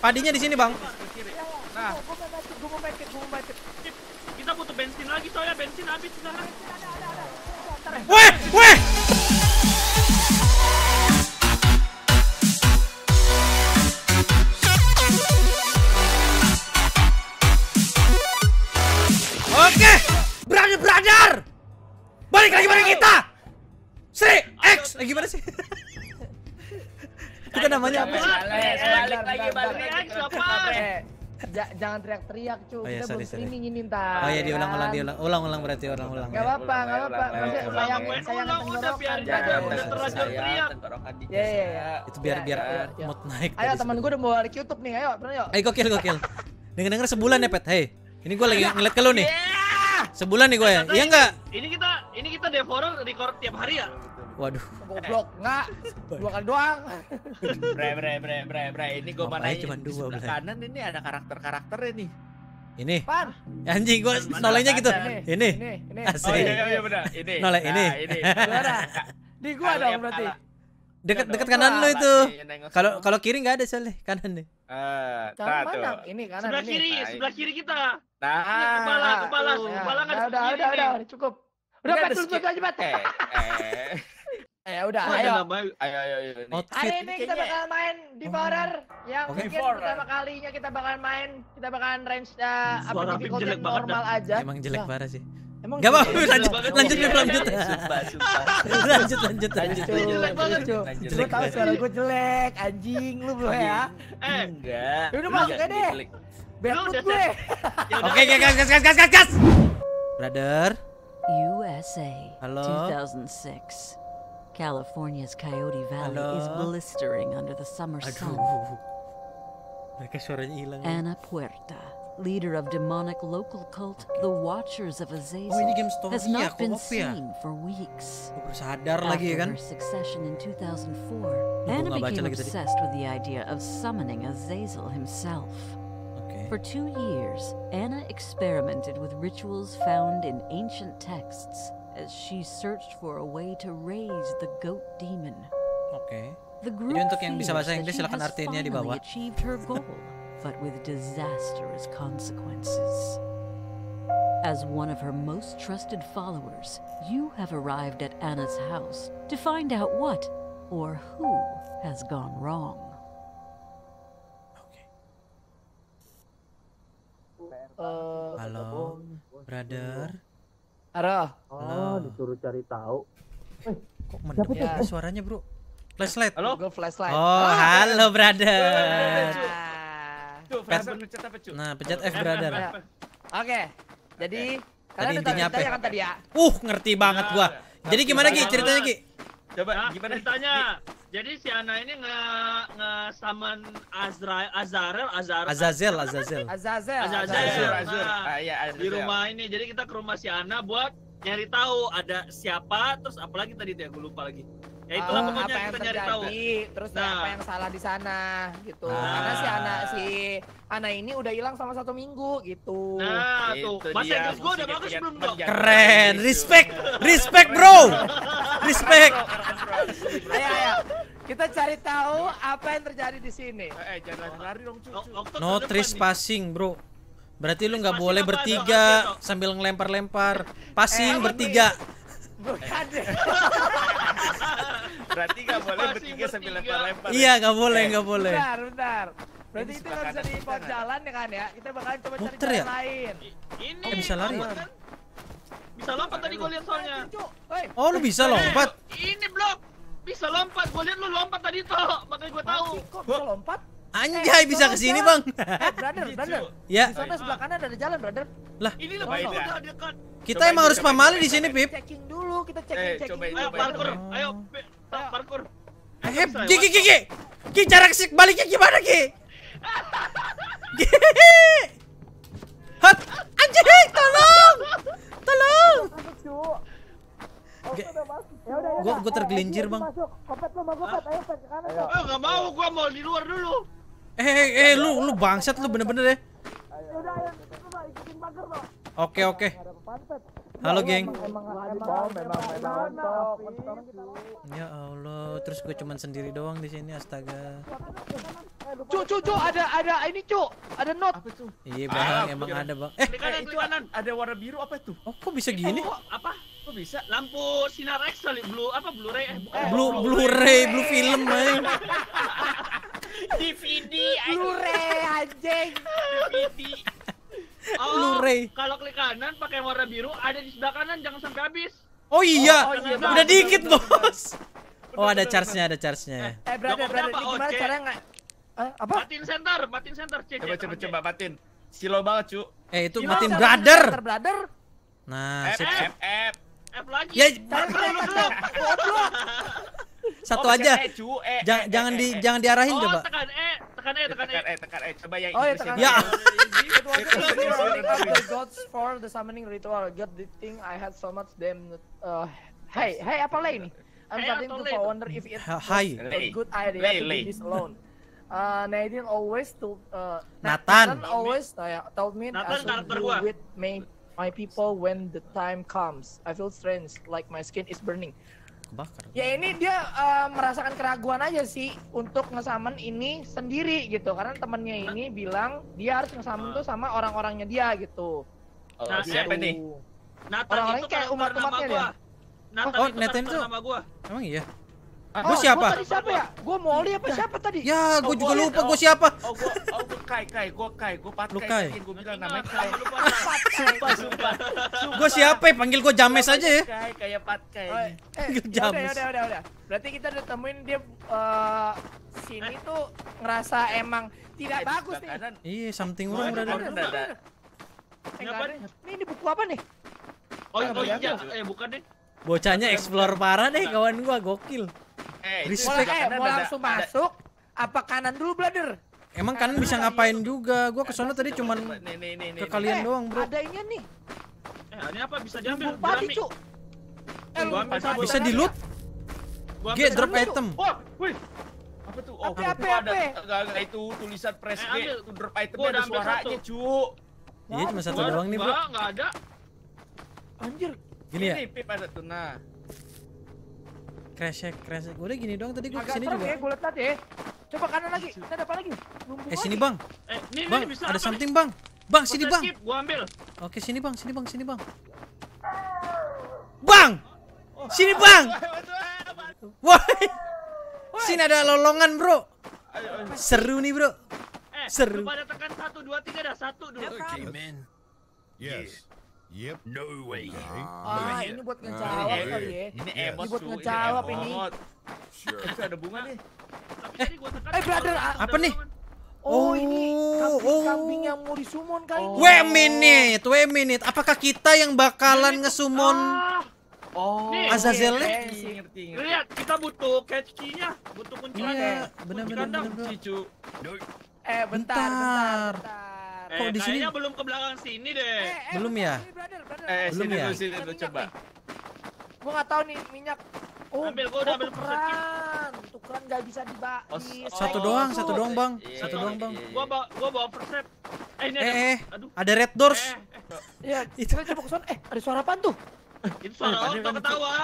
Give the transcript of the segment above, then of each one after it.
Padinya di sini, Bang. Nah, kita butuh bensin lagi soalnya bensin habis sekarang. Weh, weh. Oke, brother brother. Balik lagi bareng kita. Sri X, eh, gimana sih? kita namanya apa sih? balik, lagi, balik lagi. Jangan teriak-teriak, cu. Oh, iya, Kita sorry, belum sorry. streaming ini ntar. Oh iya ya diulang-ulang kan? diulang. Ulang-ulang berarti ulang-ulang. Gak apa-apa, Ulang, gak apa-apa. ulang, Maksudnya ulang, sayang, ulang, sayang ulang, udah, tenggorokan. biarin Jangan, aja, udah terlanjur teriak. tenggorokan Iya, iya, iya. Itu biar biar Ya, ya. mood naik. Ayo teman gue udah mau balik YouTube nih, ayo, bener yuk. Eh gokil gokil. Denger-denger sebulan ya Pet. Hei, ini gue lagi ngeliat ke lu nih. Sebulan nih gue ya. Iya enggak? Ini kita ini kita Devourer record tiap hari ya? Waduh. Goblok, enggak. Dua kali doang. Bre bre bre bre bre ini gue Apaan mana cuma di dua, sebelah Bre? kanan ini ada karakter-karakternya nih. Ini Pan. anjing gue nolenya gitu. Ini. Ini, ini. Asik. Oh iya iya iya, benar. Ini. Noleh, Nah, ini. ini. Di gua dong berarti. Dekat Iya dekat dong. kanan lu itu. Kalau kalau kiri nggak ada soalnya kanan nih. Eh, nah, mana? tuh. Ini kanan Sebelah ini. kiri, Nah, sebelah kiri kita. Nah, Ini kepala, kepala, tuh. Ya, kepala nggak udah, di udah, sebelah udah, kiri udah, nih. cukup. Ini Udah, Eh. Eh, udah, Oh, ayo. nama Ayo ayo ayo. Outfit. Hari ini kita Kayaknya- bakal main di Horror yang Oke. mungkin Devourer. pertama kalinya kita bakal main kita bakalan range uh, apa difficulty jelek banget normal aja. Emang jelek Lah, parah sih. Emang Gak apa-apa, jelek? lanjut, lanjut, lanjut. Lanjut, lanjut, Lanjut, lanjut. Lanjut. Lu Jelek tahu suara gue jelek, anjing lu bro ya. Eh, Enggak. Ya udah, masuk aja deh. Udah gue. ya udah. Oke, gas, gas, gas, gas, gas. Brother, USA, Halo? 2006. California's Coyote Valley is blistering under the summer sun. aduh. Hilang. Ana Puerta, leader of demonic local cult, the Watchers of Azazel, Oh, has not been seen for weeks. Gue baru sadar lagi ya After kan. her succession in 2004, gua Anna became lagi obsessed with the idea of summoning Azazel himself. For two years, Anna experimented with rituals found in ancient texts as she searched for a way to raise the goat demon. Oke. The group untuk yang bisa bahasa Inggris, she silakan artinya di finally bawah. achieved her goal, but with disastrous consequences. As one of her most trusted followers, you have arrived at Anna's house to find out what or who has gone wrong. Oke. Eh, Halo, brother. Halo. Halo. disuruh cari tahu. Kok mendem tuh? ya suaranya, Bro? Flashlight. Halo? Gue flashlight. Oh, halo, brother. Ah. Pet. Nah, pencet F, brother. Oke. Jadi kalian udah intinya apa ya? kan tadi ya? Uh, ngerti banget gua. Jadi gimana Ki ceritanya Ki? Coba Nah, gimana? ceritanya? Jadi si Ana ini nge nge summon Azrael, Azarel, Azarel, Azazel, Azazel. Azazel. Azazel. Azur, Nah. Ah, iya, di rumah ini. Jadi kita ke rumah si Ana buat nyari tahu ada siapa, terus apalagi tadi tuh ya gue lupa lagi. Ya itulah Ah, pokoknya apa yang kita nyari tahu. terjadi, terus Nah. apa yang salah di sana gitu. Ah. Karena si anak si anak ini udah hilang selama satu minggu gitu. Nah, Itu tuh. Bahasa Inggris gue udah bagus belum, teman Keren, respect, respect bro, respect. ayo ayo. Kita cari tahu apa yang terjadi di sini. Eh, eh, jangan lari dong, Cu. O- Cu. Okto No trespassing bro. Berarti lu nggak boleh bertiga sambil ngelempar-lempar. Passing Eh, bertiga. Bukan deh. Berarti nggak boleh bertiga sambil lempar-lempar. Iya nggak boleh, nggak boleh. Bentar, bentar. Berarti Ini itu nggak bisa sebelah di kanan pot kita jalan ya kan ya? Kita bakalan coba cari Muter jalan ya? lain. Ini Eh, bisa lari ya? kan? Bisa lompat tadi gue lihat soalnya. Oh lu bisa lompat. Eh, ini blok. Bisa lompat. Gue lihat lu lompat tadi toh. Makanya gue tahu. kok bisa lompat? Anjay bisa ke sini bang. Eh, brother, brother. ya Di sana sebelah kanan ada jalan, brother. Ini Coba lebih ini. udah dekat. kita emang ini, harus pamali ini. di sini pip. Checking dulu, kita Eh, checking checking ini, dulu. Ayo coba parkur. ini. Ayo parkur. Eh, Ki, Ki, Ki, Ki. Ki, cara kesik baliknya gimana, Ki? Hat, anjing, tolong. Tolong. Ge- Ya udah, ya Gua udah. gua tergelincir, Eh, Bang. Masuk, kopet lu mau kopet, ayo kopet ke kanan. Ayo. Eh nggak mau. Gue mau di luar dulu. Eh, eh, eh, lu lu bangsat lu bener-bener ya. Ya udah, ayo. Coba ikutin pagar lo. Oke, oke. Halo, geng. Ya Allah, terus gue cuman sendiri doang di sini, astaga. Cu, Cuk, cuk, cuk, ada ada ini, cuk. Ada. Apa tuh? Iya Ah, bang, emang ada bang. Eh, Klik Eh, kanan, itu kanan. ada warna biru apa tuh? oh kok bisa gini? Oh, apa? Kok bisa? Lampu sinar X kali, blue apa Blu-ray? Eh, bukan. Blue Blu-ray, blue film aja. DVD, Blu-ray anjing. DVD. Oh, Blu-ray. Kalau klik kanan pakai warna biru, ada di sebelah kanan jangan sampai habis. Oh iya, Oh, iya, udah benar, dikit benar. bos. Oh ada charge-nya, ada charge-nya. Eh, brother, Jokoknya brother, apa? ini gimana caranya nggak? Eh, apa? Matiin center, matiin center, C, C, Coba coba coba batin. Silo banget, cu. Eh itu Gimana matiin brother. center, brother? Nah, F sip, sip. F F. F lagi. Ya, satu Oh, aja. E, cu. E, Jangan E, jangan E, di E. jangan diarahin Oh, coba. tekan E, tekan E, tekan E. Tekan E, tekan E. Coba yang Oh, Inggris tekan yang- Ya. It was of the gods for the summoning ritual. God the thing I had so much damn. Uh, hey, hey, apa lagi nih? I'm starting to lay wonder if it Ha- was hai. a Lay. good idea Lay, to lay. do this alone. Uh, Nadine always told uh, Nathan. always uh, told me Nathan I should karakter do with my my people when the time comes. I feel strange, like my skin is burning. Kebakar. Ya ini dia uh, merasakan keraguan aja sih untuk ngesamen ini sendiri gitu karena temennya ini bilang dia harus ngesamen tuh sama orang-orangnya dia gitu. Oh, Nah, siapa Gitu. nih? Nathan Orang-orang itu kayak nama gua. dia. Nathan Oh, itu Nathan itu- nama gua. Emang iya? Oh, Gua siapa? Gua tadi siapa ya? Gua Molly apa siapa tadi? Ya, gue Oh, juga gua- lupa oh. gue siapa. Oh, gua oh gua Kai, Kai, gua Kai, gua Pat Lu Kai. Gua bilang namanya Kai. Sumpah, sumpah. Gue siapa? ya? Panggil gue James aja ya. Kai, kayak Pat Kai. Oh, eh, Gua James. yaudah, yaudah, yaudah. Berarti kita udah temuin dia uh, sini tuh ngerasa emang tidak bagus nih. Iya, something wrong orang. ada. Eh, Ini ini buku apa nih? Oh, Ah, oh iya, eh bukan deh. Bocahnya explore parah deh kawan gua gokil. Eh, Respect. Eh, kanan mau ada- langsung ada- masuk? Apa kanan dulu, brother? Emang kan bisa ngapain juga? Gua kesono tadi cuman Nih, nih, nih, nih, ke nih. kalian Eh, doang, Bro. Ada ini nih. Eh, ini apa bisa diambil? Padi. Cuk. Eh, Bisa tanah di loot? Gua Get drop item. Oh, wih. Apa tuh? Oh, Apa, apa, ada itu tulisan press Eh, G, drop udah ada ambil suaranya, satu. cu. Iya, cuma satu doang nih, Bro. Enggak, enggak ada. Anjir. Gini ya. Ini pip ada tuh, nah. Kresek, kresek. Udah gini doang tadi gua Agak ke sini juga. ya, gue liat ya. Coba kanan lagi. Kita ada apa lagi? Lumbung Eh sini bang, Eh, ini bang. ini bisa Ada something bang. Bang nih? sini bang. skip, Gua ambil. Oke sini bang, sini bang, sini bang. Bang, sini bang. Wah, sini ada lolongan bro. Seru nih bro. Eh, Seru. pada tekan satu, dua, tiga dah satu dulu. Okay, man. Yes. Yep. No way. Ah, ini buat ngejawab Eh, kali ya. Ini Yes. emot, Ini buat ngejawab ini. Sure. Eh, cu, ada bunga nih. Tapi tadi gua tekan. eh, brother, apa nih? lolongan. Oh, ini Oh, kambing-kambing oh. yang mau disumon kali ini. Wait a minute, wait a minute. Apakah kita yang bakalan ngesumon? Ah, Oh, Nih. Azazel Iya, ngerti, sih. ngerti, ngerti. lihat, kita butuh catch key-nya, butuh kunci Iya, benar Kunci benar benar. Eh, bentar, bentar, Bentar. bentar. Eh, Kok di sini? kayaknya belum ke belakang sini deh. Eh, eh, Belum ya? sini, brother, brother. Eh, Belum sini ya? dulu, sini dulu coba. nih. Gua nggak tahu nih minyak. Oh, Ambil, gua udah oh, ambil tukeran. Tukeran nggak bisa dibak. Oh, di- oh, Satu Oh, doang, tuh. satu doang bang. Iya, Satu iya, doang bang. iya, iya. Gua bawa gua bawa persep. Eh, ini ada. Eh, eh, Aduh. ada red doors. Eh, eh, Iya, Itu. kita coba ke sana. Eh, ada suara apaan tuh? itu suara Eh, orang ketawa. Oh,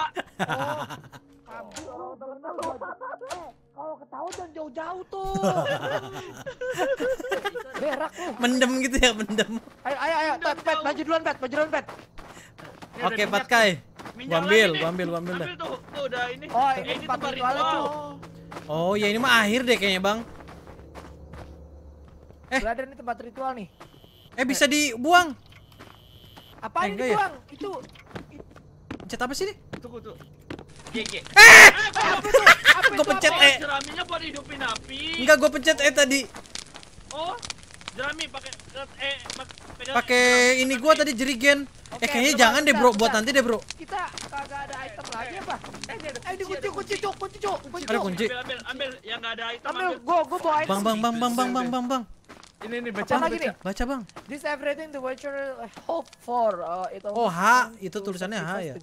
kambing orang ketawa. Kalau ketawa jangan jauh-jauh tuh. Berak lu. Mendem gitu ya, mendem. Ayo, ayo, ayo. Pet, pet, baju duluan, pet, baju duluan, pet. Ini Oke. Patkai. Minyak Gua ambil, gua ambil, gua ambil dah. tuh, tuh udah ini. Oh, ini ini tempat ritualnya, ritual. Cuk. Oh, ya ini mah akhir deh kayaknya, Bang. Eh. Brother ini tempat ritual nih. Eh, bisa dibuang. Apaan Eh, ini ya? buang? Itu Pencet apa sih nih? Tunggu, tuh. G, G. apa itu? Apa Gua itu? pencet? E. Jeraminya buat hidupin api. Enggak, gua pencet E tadi. Oh, jerami pakai eh pegang- Pakai ini gua tadi jerigen. Oke, Eh, kayaknya jangan deh, Bro. Buat nanti deh, Bro. Kita kagak ada item lagi apa? Eh, ada Eh, kunci, kunci, cuk, kunci, cuk, kunci, Ada kunci. Ambil, ambil, ambil yang nggak ada item Ambil, gua, gua bawa item. Bang, bang, bang, bang, bang, bang, bang, bang. Ini nih baca Apaan lagi baca. nih? Baca, Bang. This everything the Witcher hope for. Uh, it Oh, H. Itu tulisannya H ya?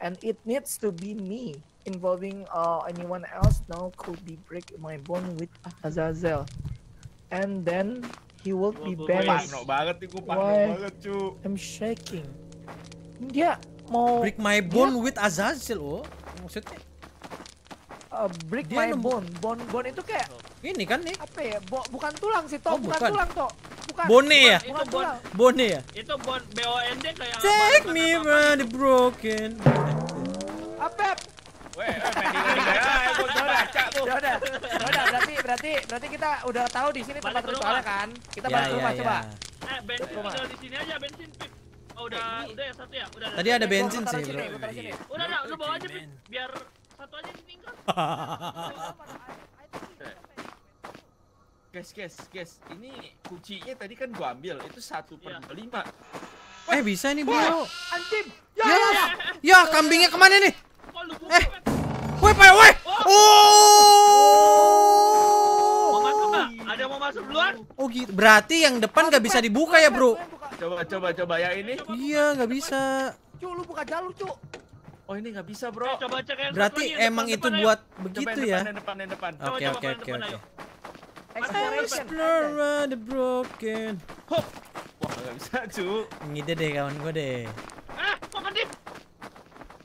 The goat. And it needs to be me. Involving uh, anyone else now could be break my bone with Azazel. And then he will be Wah, banished. Banget nih, Why? banget, cu. I'm shaking. Dia mau Break my bone with Azazel. Oh, maksudnya uh, break Dia my bone. Bone bone itu kayak Ini kan nih. Apa ya? Bo bukan tulang sih, Tok. Oh, bukan. bukan. tulang, Tok. Bukan. Bone ya? Bukan Itu tulang. Bone ya? Itu bon BOND kayak Take apa- me where the broken. Apa? Weh, eh, ya. Ya udah. Ya udah, berarti berarti berarti kita udah tahu di sini tempat ritualnya kan? Kita Ya, balik ya, rumah ya. coba. Eh, bensin tinggal di sini aja bensin, Pip. Oh, udah udah ya satu ya? Udah. Tadi udah. ada bensin sih, bro. Udah, udah, lu bawa aja, Pip. Biar satu aja di sini kan. Guys, guys, guys, ini kuncinya tadi kan gua ambil, itu satu per Iya. lima. Eh bisa nih bro. Anjing. Ya, Ya, ya, ya. ya kambingnya ke mana nih? Eh. Woi, pak, woi. Mau Oh. masuk nggak? Ada yang mau masuk duluan? Oh gitu. Berarti yang depan nggak bisa dibuka ya bro? Coba, coba, coba yang ini. Iya nggak bisa. Cuk, lu buka jalur, Cuk. Oh ini nggak bisa bro. coba cek yang Berarti emang depan, itu buat begitu yang ya? depan, yang depan, yang depan. Coba, Oke coba, oke oke depan, oke. Ayo. Exploration. Explore the broken. Hop. Wah nggak bisa cu. Ngide deh kawan gue deh. Eh, kok kedip?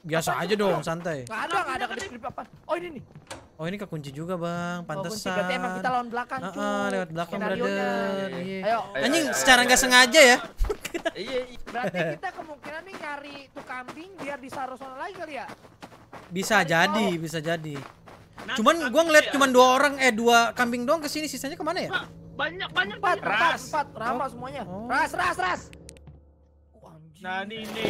Biasa aja dong, santai. Nggak ada, nggak ada kedip-kedip apa. Oh, ini nih. Oh ini kekunci juga bang, Oh, kunci. pantesan. Berarti emang kita lawan belakang, Ah, Cuk. ah, lewat belakang Skenarionya. brother. Iya. Ayo. Ayo, Anjing ayo, secara ayo, nggak sengaja ya. Iya, iya. Berarti kita kemungkinan nih nyari tuh kambing biar disaruh sana lagi kali ya? Bisa jadi, bisa jadi. Nah, Cuman gua ngeliat ya. cuman dua orang eh dua kambing doang ke sini sisanya ke mana ya? Banyak banyak Empat, banyak. empat, Ras. empat. Rama semuanya. Oh. Ras, ras, ras. Oh, anjing. Nah ini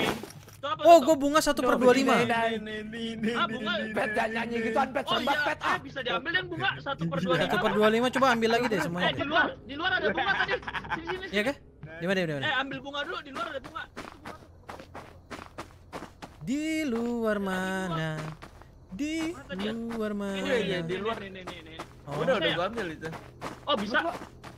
apa Oh gue bunga satu per dua lima. Ini, ini, ini, ini, Ah, ini, bunga. ini, Pet ini, dan nyanyi ini. gituan, pet. Oh Sembat, iya, pet. eh, Ah. bisa diambil dan bunga satu per dua Satu lima. per dua lima coba ambil lagi deh Eh, semuanya. di luar, di luar ada bunga tadi. Sini sini. Iya kah? Di mana di mana? Eh, ambil bunga dulu, di luar ada bunga. Di luar mana? Di luar mana? Iya, iya, di luar. Nih, nih, nih, nih. Oh. Udah, udah gua ambil itu. Oh, bisa.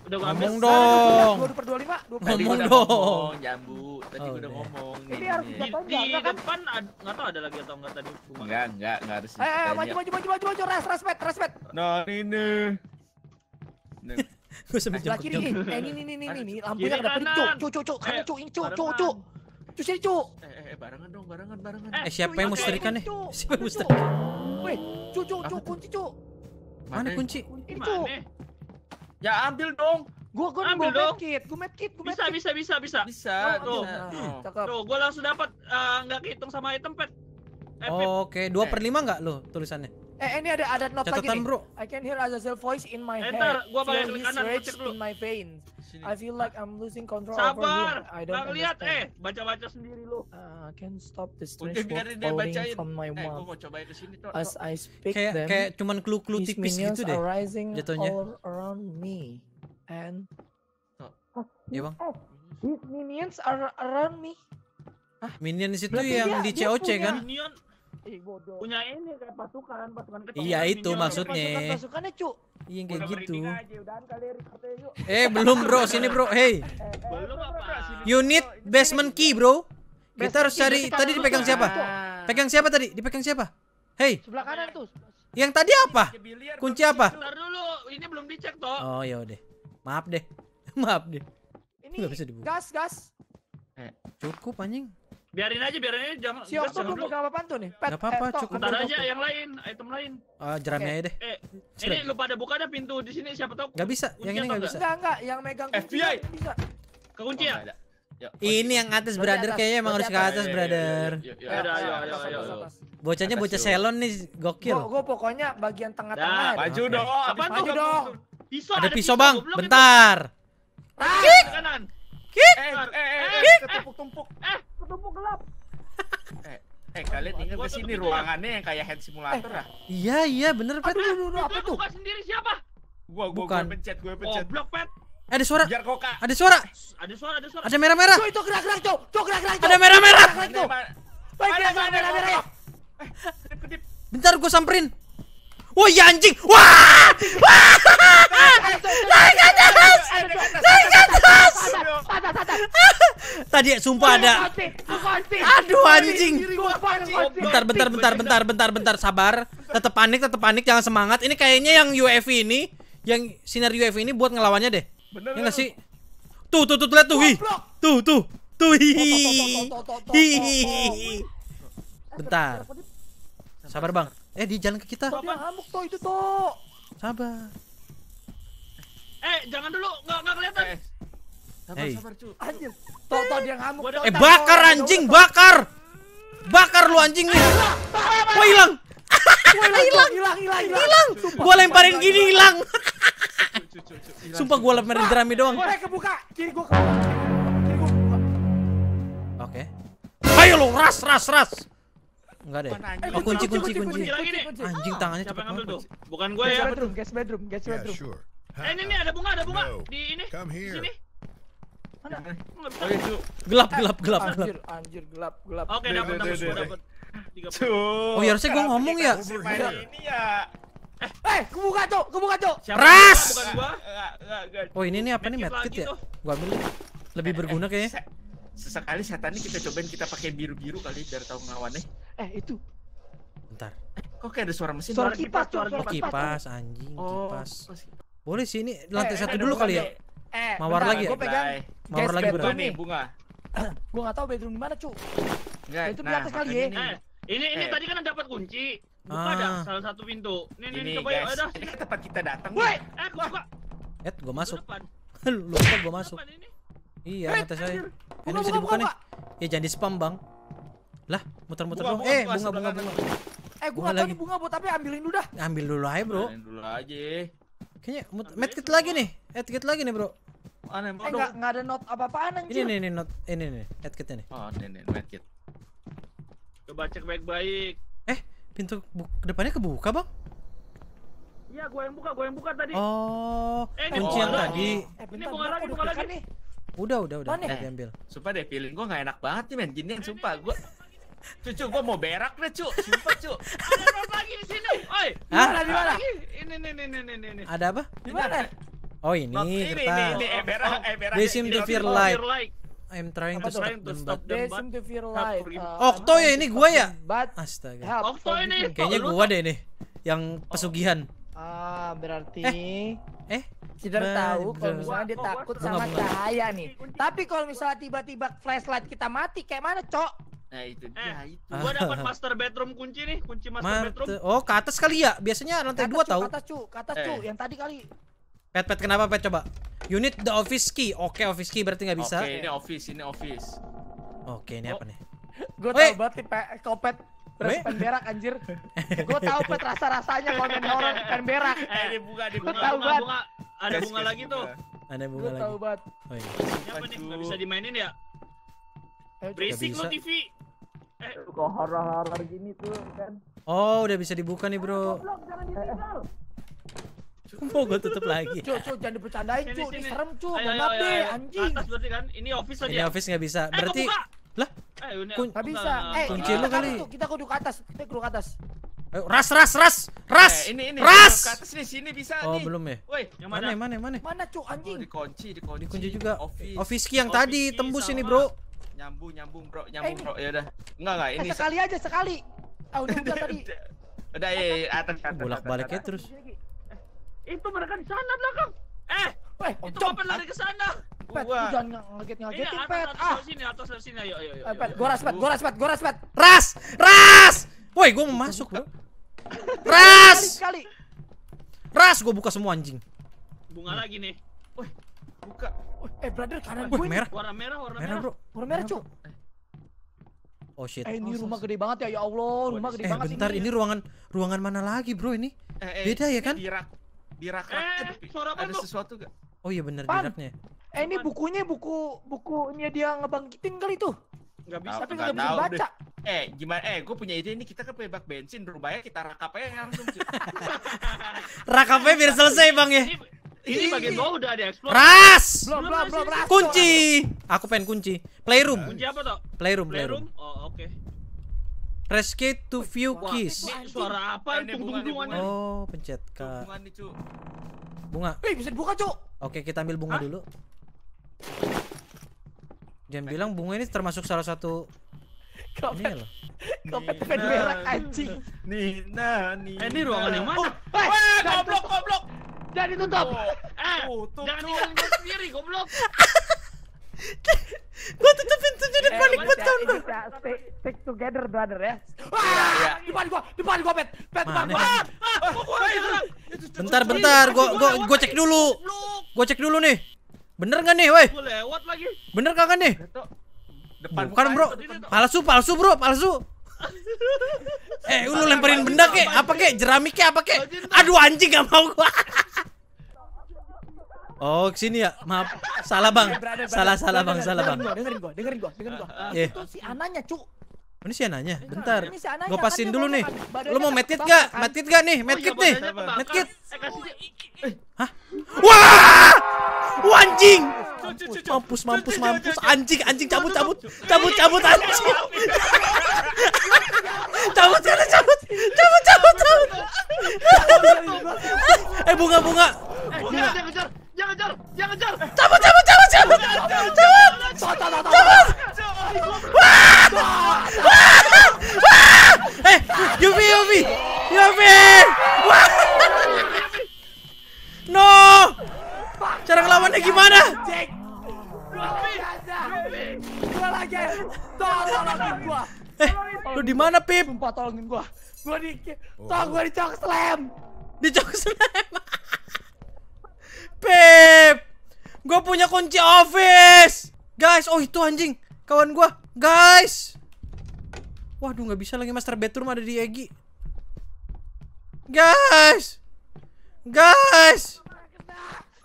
Udah gua ambil. Ngomong dong. Dua per dua lima. Dua per Tadi Ngomong gua udah dong. jambu. Tadi Oh, gua udah udah. ngomong. Ini harus Di, enggak kan? depan ad- nggak tahu ada lagi atau enggak tadi. Enggak, enggak, enggak harus. Eh, eh, maju, maju, maju, maju, maju, pet, ras, pet. Nah, ini. Nah, Gue sampai jemput kiri, eh, ini, ini, ini, ini, ini, lampunya kedap kanan. cuk, cuk, cuk, cuk, kamu Eh, cuk, ini cuk, cuk, cuk. Cuk sini cuk. eh, eh, eh, barengan dong, barengan, barengan. Eh, Eh siapa yang setrika nih? Siapa yang setrika? Weh, cuk, cuk, Apa cuk, tuh? kunci cuk. Mana kunci? Ini cuk. Mana? Ya ambil dong. Gua gua Ambil bawa dong. medkit, gua medkit, gua medkit. bisa, bisa, bisa. Bisa, bisa. nah, Oh. Cakep. Tuh, gua langsung dapat eh, nggak kehitung sama item pet. Eh. Oh, Oke, dua per lima nggak lo tulisannya? Eh, ini ada ada note lagi nih. bro. I can hear Azazel voice in my Eh, head. ntar, gua pakai klik his kanan, cek dulu. in my veins. Sini. I feel like I'm losing control over Sabar. him. I don't Nggak lihat eh, baca-baca sendiri lu. Uh, I can stop the Udah strange word biarin dia falling bacain. from my Eh, gua mouth. mau cobain ke sini tuh. As I speak Kayak them, kayak cuman clue-clue tipis gitu deh. rising jatuhnya. all around me. And Iya bang. these minions are around me. Minions itu Berarti yang dia- di COC kan? Minion Eh, bodoh. punya ini kayak pasukan, pasukan kecil. Iya, itu maksudnya. Pasukan pasukannya cuk. Iya kayak Udah gitu. aja, udahan kali. Eh belum bro, sini bro. Hey, Belum apa? unit basement key bro. Kita Basement harus key, cari. Tadi dipegang lu- siapa? Pegang siapa tadi? Dipegang siapa? Hey, Sebelah kanan tuh. yang tadi apa? Kunci apa? dulu, ini belum dicek toh. Oh ya udah. Maaf deh. Maaf deh. Ini Nggak bisa dibuka. gas gas. Cukup anjing. Biarin aja, biarin aja jangan Si Okto belum dulu. pegang apa tuh nih? Pet, Nggak apa-apa, eh, cukup. Ntar aja yang lain, item lain. Ah, jeramnya aja deh. Eh, Sudah. ini lu pada buka ada pintu di sini siapa tahu. Nggak bisa, yang ini nggak bisa. Enggak enggak, yang megang kunci FBI. kan bisa. Kekunci Oh, ya? Yuk, Ini yang atas brother atas, kayaknya emang harus ke atas. brother. Ya. Bocahnya bocah selon nih gokil. Gua, gua pokoknya bagian tengah-tengah. Maju dong. Apaan Maju tuh? dong. Pisau, Ada pisau bang, bentar. Kik! Kanan. Eh, eh, eh, eh, ketumpuk-tumpuk. Eh, ketumpuk gelap. Eh, eh, kalian ingat ke sini ruangannya yang kayak hand simulator ah? Iya iya bener pet. Aduh, aduh, aduh, apa tuh? buka sendiri siapa? Gua, gua, Bukan. gua pencet, gua pencet. Goblok, Pet. Ada suara, Biar koka. ada suara, Ada suara, ada suara. ada merah-merah, Cuk, itu gerak-gerak, Cuk. Cuk, gerak-gerak, ada merah-merah. Baik, merah-merah ya. Kedip, kedip. Bentar gue samperin. Wah ya anjing, wah, wah, naik ke atas, naik ke atas. Tadi sumpah ada. Aduh anjing. Bentar, bentar, bentar, bentar, bentar, bentar, sabar. Tetap panik, tetap panik, jangan semangat. Ini kayaknya yang UAV ini, yang sinar UAV ini buat ngelawannya deh. Bener, Ya nggak bener. sih? Tuh, tuh, tuh, lihat tuh. Tuh, tuh, tuh. Bentar. Sabar bang. Eh, di jalan ke kita. Toh, dia ngamuk, Toh, itu, Toh. Sabar. jangan dulu, nggak nggak kelihatan. Eh, sabar Hey. sabar cu. Anjir. Tau tau dia ngamuk. Eh bakar anjing, bakar. Bakar lu anjing nih. Wah hilang. Hilang, hilang, hilang, hilang. Hilang. Gua lemparin gini hilang. Sumpah gua lemparin jerami doang. Gue kebuka. Kiri gua kebuka. Kiri gua kebuka. Oke. Ayo lu ras ras ras. Enggak deh. Oh kunci kunci Kunci, kunci. Anjing tangannya Siapa cepet tuh? banget. Bukan gue ya. bedroom, guest bedroom, guest Yeah, bedroom. Eh ini nih ada bunga, ada bunga di ini. Come Di here. sini. Mana? Iya. Gelap gelap gelap gelap. Anjir, anjir, gelap, gelap. Oke, dapat dapat dapat. Oh, ya harusnya gua kenapa ngomong ya? ini ya. Eh, kebuka cok, kebuka. Siapa Ras! Oh ini nih apa nih Medkit ya? tuh. Gua ambil. Lebih berguna kayaknya. Se- Sesekali setan ini kita cobain kita pakai biru-biru kali biar tahu ngelawannya. Eh, itu. Bentar. Kok kayak ada suara mesin? Suara kipas, suara Oh kipas. kipas anjing Oh, kipas. kipas. Boleh sih ini lantai Eh, satu ada dulu kali ya. Dek. Eh, Mawar lagi ya? Gue pegang. Blay. Mawar lagi berapa? Nih, bunga. Gue nggak tahu bedroom di mana, cu. Enggak. Itu di atas kali ya? Eh, ini ini Eh. tadi kan dapat kunci. Buka Ah. ada salah satu pintu. Nih nih Ini coba guys, ada. ini kan tempat kita datang. Woi, nih. Eh, aku buka. Eh, gua masuk. Lupa gua masuk. Depan ini. Iya, Eh, lantai saya. Eh, Buka, Ini bisa buka, dibuka buka, nih. Ya jangan di spam, Bang. Lah, muter-muter dong. Eh, bunga, bunga bunga. Eh, gue Bunga nggak tahu lagi. nih bunga buat apa, ambilin dulu dah. Ambil dulu aja, Bro. Main dulu aja. Kayaknya medkit lagi nih. Medkit lagi nih, Bro. Mana yang Eh, nggak nggak ada note apa-apaan Ini anjir. nih, nih, not ini nih, medkitnya nih. Oh, nih nih medkit. Coba cek baik-baik. Eh, pintu depannya kebuka, Bang? Iya, gua yang buka, gua yang buka tadi. Oh, Eh, ini kunci yang tadi. Eh, Ini bunga lagi, bunga lagi. nih. Udah, udah, udah. Mana? Udah diambil. Sumpah deh, feeling gua nggak enak banget nih men. Ginian sumpah gua. Cucu gua mau berak deh, cu. Sumpah, cu. Ada not lagi di sini. Oi. Hah? Di mana? Ini nih nih nih nih. Ada apa? Di mana? Oh, ini Not ini, ini, kertas. ini, eh berak, eh berak. They seem to Ini, fear ini. light. like. I'm trying to Apa stop them, but- They seem to for him. uh, Okto ya, ini stop ya? Astaga. Okto ini. Kayaknya gua tuh- deh nih yang pesugihan. Ah, berarti Eh, Tidak tahu kalau misalnya dia takut bunga, sama bunga. cahaya nih. Tapi kalau misalnya tiba-tiba flashlight kita mati kayak mana, Cok? Nah, itu Eh, dia itu. gua dapat master bedroom kunci nih, kunci master bedroom. Marte. Oh, ke atas kali ya? Biasanya lantai dua tahu. Ke atas, Cu. Ke atas, Eh. Cu. Yang tadi kali. Pet, pet kenapa pet coba? Unit the office key. Oke, office key berarti nggak bisa. Oke, ini office, ini office. Oke, ini Oh. apa nih? Gue tau banget nih, Pe- kalau pet berasa Weh. pen berak anjir. Gue tau pet rasa-rasanya kalau main horor pen berak. Eh, ini bunga, Gua bunga. tahu bunga, banget. bunga. Ada bunga lagi tuh. Ada bunga Gue lagi. tau banget. Oh, iya. Ini apa nih? Gak bisa dimainin ya? Eh, Berisik lo TV. Kok horor-horor gini tuh kan. Oh, udah bisa dibuka nih, Bro. Blok, jangan ditinggal. Mau gue tutup lagi. Cuk, Cuk, jangan dipercandain, Cuk. Ini serem, Cuk. Mohon maaf deh, anjing. Atas berarti kan? Ini office tadi Ini ya? office nggak bisa. Eh, Berarti. Lah, Eh, Kun- bisa. Eh, kunci lu kali. Kita kudu ke atas. Kita kudu ke atas. ayo, ras, ras, ras, ras, Eh, ini, ini. ras. Ke atas nih, sini bisa Oh, nih. belum ya? Woi, yang Mana, mana? mana, mana? Mana, Cuk, oh, anjing? dikunci, dikunci. Dikunci juga. Office. Office key yang Office tadi key tembus ini. Bro. Nyambung, nyambung, bro. Nyambung, ini. bro. Ya udah. Enggak, enggak. Eh, Ini sekali aja, sekali. Ah, udah, udah tadi. Udah, ya, ya, atas, atas. Atas, ya terus. Itu mereka di sana belakang. Eh, Weh, itu Cuk. apa lari ke sana? Pet, Gua. lu jangan ngaget-ngagetin, atas, Pet. atas Ah, sini, atas sini. Ayo, ayo, ayo. Eh, Pet, ayo. goras, Pet, goras, Pet, goras, Pet. Ras, ras. Woi, gue mau masuk, Bro. Sekali, Ras, sekali. ras, gue buka semua anjing. Bunga lagi nih. Buka. Eh, brother, kanan gue. nih. merah, Warna merah, warna merah, merah. Bro. Warna merah, Cuk. Oh shit. Eh, ini rumah gede banget ya, ya Allah, rumah gede Eh, banget bentar, ini ruangan ruangan mana lagi, Bro ini? Eh, eh, Beda ya kan? Di rak. Di rak Eh, raknya suara apa ada sesuatu gak? Oh iya bener Pan. diraknya. Eh, ini bukunya buku bukunya dia ngebangkitin kali tuh. Enggak bisa. Tapi nggak nggak bisa deh. baca. Eh, gimana? Eh, gue punya ide ini kita kan punya bak bensin berubahnya kita rakap aja langsung. Rakapnya biar selesai, Bang ya. Ini ini bagian bawah udah ada explore. Ras! Belum, belum, belum, ras, Kunci. Aku pengen kunci. Playroom. Kunci apa tuh? Playroom, Playroom. playroom. Oh, oke. Press key to view Wah, keys. Ini suara apa? Ini Tung bunga, bunga. Oh, pencet K. Nih, cu. Bunga. Wih, bisa dibuka, Cuk. Oke, kita ambil bunga Hah? dulu. Jangan bilang bunga ini termasuk salah satu Kau ini loh. kau pet pen berak anjing. Nina, Nina. Eh, ini ruangan yang mana? Weh, Wah, jangan goblok, tutup. goblok. Jangan ditutup. Eh, Tutup, jangan tinggalin gue sendiri, goblok. Gua tutup pintunya di Eh, panik banget ya, tahun stay, stick together, brother ya. Iya, Wah, iya. depan gua, depan gua, pet, pet, depan gua. Ah, sekarang? Bentar, bentar. Gua gua gua cek dulu. Gua cek dulu nih. Bener nggak nih, woi? Gue lewat lagi. Bener kagak nih? Depan Bukan, Bro. Palsu, palsu, Bro, palsu. Eh, lu lemparin benda kek, apa kek? Jerami kek, apa kek? Aduh anjing gak mau gua. Oh, ke sini ya. Maaf. Salah, Bang. Salah, salah, Bang. Salah, Bang. Dengerin gua, dengerin gua, dengerin gua. Iya. Itu si Ananya, Cuk. Ini sih nanya. Bentar. Ini si Ananya, Gua pasin dulu nih. Lu mau medkit gak? Medkit gak nih? Oh, Medkit iya, nih. Medkit. Eh kasih dia. Hah? Wah! Wah, anjing. Cu, cu, cu, cu. Mampus, mampus, Cu, cu, cu, mampus. cu, cu. Anjing, anjing cabut, cabut. Cabut, cabut anjing. Cabut, cabut, cabut. Cabut, cabut, cabut. Eh, bunga, bunga. Eh, kejar. Jangan kejar. Cabut, cabut, cabut, cabut. Cabut. Eh, Yubi, Yubi. Yubi. Wah. No. Cara ngelawannya gimana? Gua lagi. Tolongin gua. Eh, lu di mana, Pip? Sumpah tolongin gua. Gua di tolong gua di cok slam. Di jok slam. Pip. Gua punya kunci office. Guys, oh itu anjing. Kawan gua. Guys. Waduh, nggak bisa lagi master bedroom ada di Egi. Guys. Guys.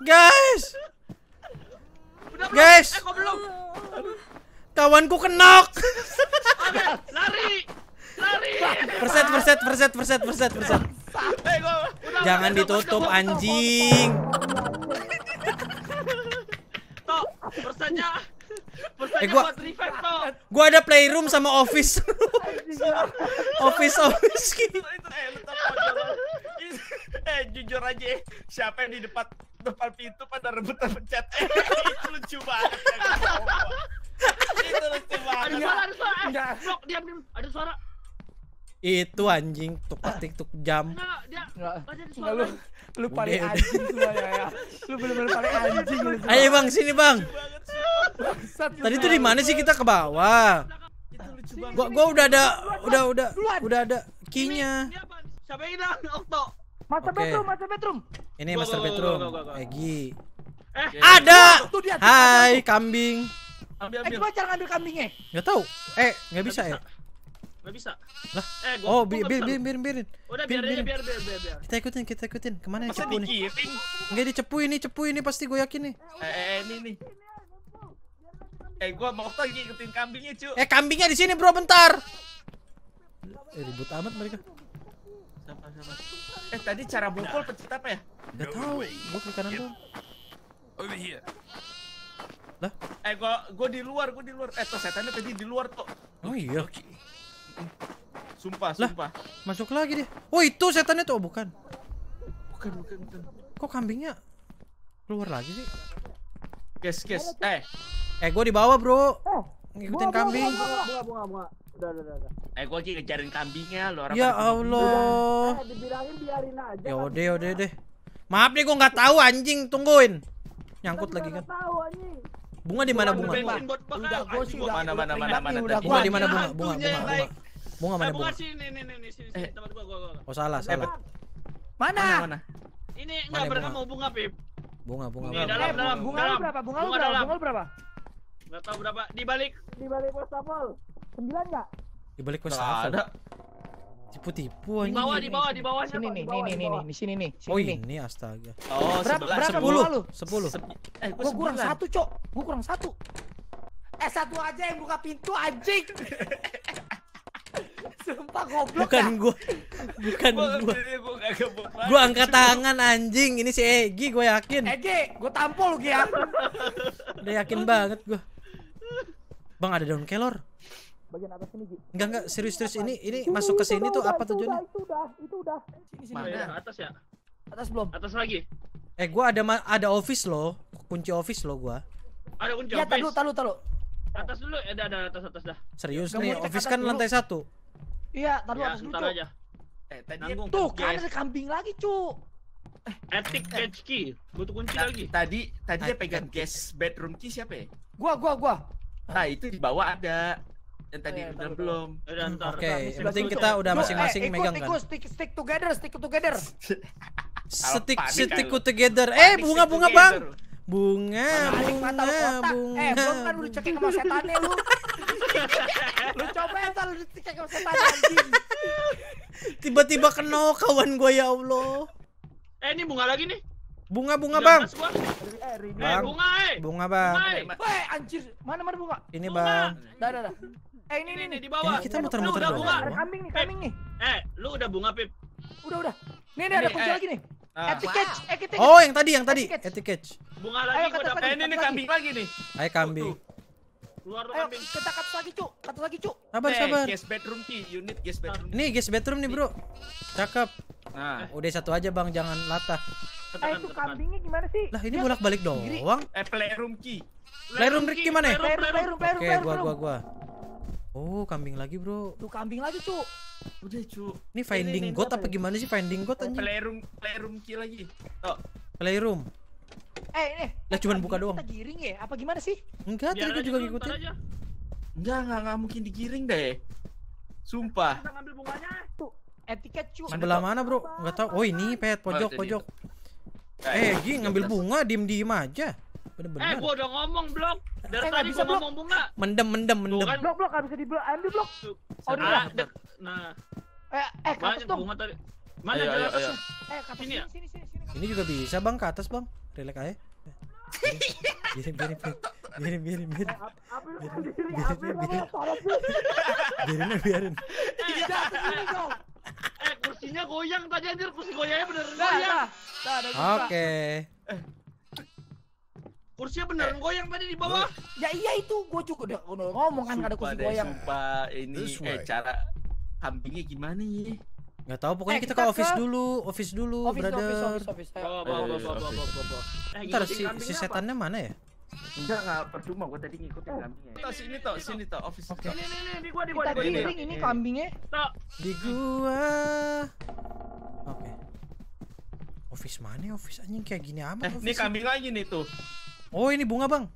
Guys. Guys. Eh? Kawanku kenok. Oke, lari. Lari. Perset, perset, perset, perset, perset, perset. Gua Udah, Jangan udah, ditutup anjing. Tok, persanya. Persanya Eh, gua- buat revive, Tok. Gua ada playroom sama office. office, office. itu eh jujur aja eh, siapa yang di depan depan pintu pada rebutan pencet eh itu lucu banget ya, itu lucu Ada banget suara, ada suara. Diam, diam. Ada suara. Itu anjing tuk tik tuk jam. Enggak, dia. Enggak. Ada lu. Lu paling Udah, anjing semuanya ya. Lu bener-bener paling anjing lu. semua. Ayo bang, sini bang. Tadi tuh di mana sih kita ke bawah? Gua gua udah ada, udah udah udah ada apa? Siapa yang hilang? Okto. Master bedroom, master bedroom. Ini master bedroom. Egi. Eh, Ada. Dia. tuh, Hai kambing. ambil Eh ambil gimana cara ngambil kambingnya? Nggak tahu. Eh nggak bisa ya? Nggak bisa. Lah. Eh, gua, Oh gua biar nggak biar bisa. biar biar biarin. Udah Biar, biar biarin. biar biar. Kita ikutin kita ikutin. Ke mana ya masa cepu nih? Enggak di cepu ini cepu ini pasti gue yakin nih. eh, eh ini nih eh gua mau tuh ngikutin kambingnya cu Eh kambingnya di sini bro bentar. Eh ribut amat mereka. siapa siapa eh tadi cara bukul pencet apa ya Gak tahu. Gue ke kanan doang. Over here. eh gua gua di luar gua di luar eh tuh setannya tadi di luar tuh Oh iya. Sumpah Lah. sumpah Masuk lagi dia. Oh itu setannya tuh oh, bukan. bukan bukan bukan Kok kambingnya keluar lagi sih? guys guys eh Eh gue di bawah bro. Ngikutin kambing. Bunga, bunga, bunga. Udah, udah, udah. udah. eh gua lagi ngejarin kambingnya lo orang Ya. Allah. Eh, dibilangin biarin aja. Ya udah ya udah deh. Maaf nih gue nggak tahu anjing tungguin. Nyangkut lagi kan. Tahu anjing. Bunga di mana bunga? Udah, gua. Mana, mana, mana, mana? Bunga di mana bunga? Bunga bunga bunga. Bunga Eh, mana bunga bunga? sini, nih, nih, nih, sini, Eh. sini, tempat gua, gua, gua. Oh salah eh salah. mana Mana? Ini enggak bunga? mau bunga, Pip? Bunga bunga. Dalam, Eh, dalam, bunga lu berapa? Bunga lu Bunga berapa? dalam. Bunga lu berapa? Enggak tahu berapa. Di balik Di balik wastafel. Sembilan nggak? Di balik wastafel. ada Tipu-tipu di anjing. bawah, di bawah, di bawahnya. Sini nih, di nih, bawah, nih, di nih, bawah. nih, di sini nih. Sini Oh ini astaga. oh Berapa, sebelah berapa Sepuluh. bunga lu? Sepuluh. eh gua Gua kurang satu, Cok. Gua kurang satu. Eh, satu aja yang buka pintu anjing. Sumpah goblok Bukan dah. gua. Bukan gua gua. gua Gua angkat tangan anjing. Ini si Egi gue yakin. Ege, gua tampol lu ya. Udah yakin banget gua. Bang ada daun kelor. Bagian atas sini, Gi. Enggak enggak serius-serius ini ini masuk ke sini tuh apa tujuannya? Itu udah, itu udah. Sini, sini. Mana? atas ya? Atas belum? Atas lagi. Eh gua ada ma- ada office loh. Kunci office loh gua. Ada kunci Ya, talu, office. talu, talu. Atas dulu, ya ada ada atas atas dah. Serius Nggak nih, office kan dulu. lantai satu. Iya, talu Ya, atas dulu, aja. eh tadi Nanggung. Tuh, kan ada kambing lagi, Cuk. Epic catch key. Butuh kunci Ta- lagi. tadi tadi dia Ah, pegang guest bedroom key siapa ya Gua, gua, gua. nah itu di bawah ada yang tadi Oh, iya, udah belum Udah ntar. Oke, yang penting kita udah masing-masing eh, ikut, megang kan. ikut, stick, stick together, stick together. Stick stick kalau. together. Eh, Panik bunga stick bunga, Bang. Bunga, bunga, kotak. bunga. Eh, belum kan udah cekik sama setannya lu. lu coba entar lu cekik sama setannya anjing. Tiba-tiba kena kawan gua ya Allah. Eh ini bunga lagi nih. Bunga bunga, Bang. 19 gua. Eh, Rini. Eh Bang. bunga eh. Bunga, Bang. Bunga, eh. Weh, anjir. Mana mana bunga? Ini, Bunga. Bang. Dah, dah, dah. Eh, ini Ini ini nih nih. di bawah. Ini kita muter-muter udah doang. bunga. Ada kambing nih, kambing nih. Eh, lu udah bunga Pip. Udah, udah. Nih, nih ada kunci eh. lagi nih. Ah. Etiket, etiket. Oh, yang tadi, yang tadi. Etiket. Bunga Ayo, lagi gua kata dapet. Eh ini nih kambing lagi nih. Ayo kambing. Keluar lu Ayo, kambing. kita cut lagi, Cuk. Cut lagi, Cuk. Sabar, Eh, sabar. guest bedroom key, unit guest bedroom. Nih, guys, bedroom nih, Bro. Cakep. Nah, Udah satu aja, Bang. Jangan latah. Eh, itu kambingnya gimana sih? Lah, ini bolak-balik doang. eh playroom key. Playroom Rick gimana ya? Playroom, Playroom, playroom. Oke, gua gua gua. Oh, kambing lagi, Bro. Tuh kambing lagi, Cuk. Udah cu. Ini finding ini, god ini apa gimana sih finding god anjing? Playroom playroom key lagi. Oh, Playroom. Eh, ini. Lah, eh, cuman buka doang. Kita giring ya? Apa gimana sih? Enggak, Biar tadi gua juga ngikutin. enggak enggak enggak mungkin digiring deh. Sumpah. Kita ngambil bunganya. Tuh, etiket, Cuk. Sebelah mana, Bro? Enggak tahu. Oh, ini pet pojok, Oh, pojok. dia. Eh, Gi ngambil bunga, diem-diem aja. Eh, Bener-bener. gua udah ngomong blok. Dari Eh, tadi bisa, gua ngomong bunga. Mendem, mendem, mendem. Tuh kan. Blok, blok, habis di blok. Ambil blok. Oh, Ah, dek- Nah, Eh, eh, ke atas dong. bunga tadi. Mana Ayo, ayo, ayo. Eh, ke atas Sini sini, ya? sini, sini, sini. Ini juga bisa, Bang, ke atas, Bang. Relax aja. Biarin, biarin, biarin. Biarin, biarin, biarin. Sendiri? biarin, biarin. Biarin, biarin. Sini dong. Eh, kursinya goyang tadi anjir, kursi goyangnya beneran Dah, goyang. Oke. Kursinya beneran goyang tadi di bawah. Ya iya itu, gua juga udah, udah ngomong kan ada kursi deh, goyang. Sumpah ini eh cara kambingnya gimana ya? Nggak tahu, pokoknya Eh, kita kita ke office ke- dulu, office dulu, Office, brother. office, office, office. Bawa, bawa, Ayo, bawa, bawa, bawa. Eh, Ntar si, si apa? setannya mana ya? Enggak enggak percuma gua tadi ngikutin kambingnya. Toh sini toh, sini toh office. Oke. toh. Ini, ini, ini, di gua, di gua, Kita di gua, giring ini kambingnya. Tok. Di gua. Oke. Office mana? ya? Office anjing kayak gini amat. Eh, ini kambing lagi nih tuh. Oh, ini bunga, Bang.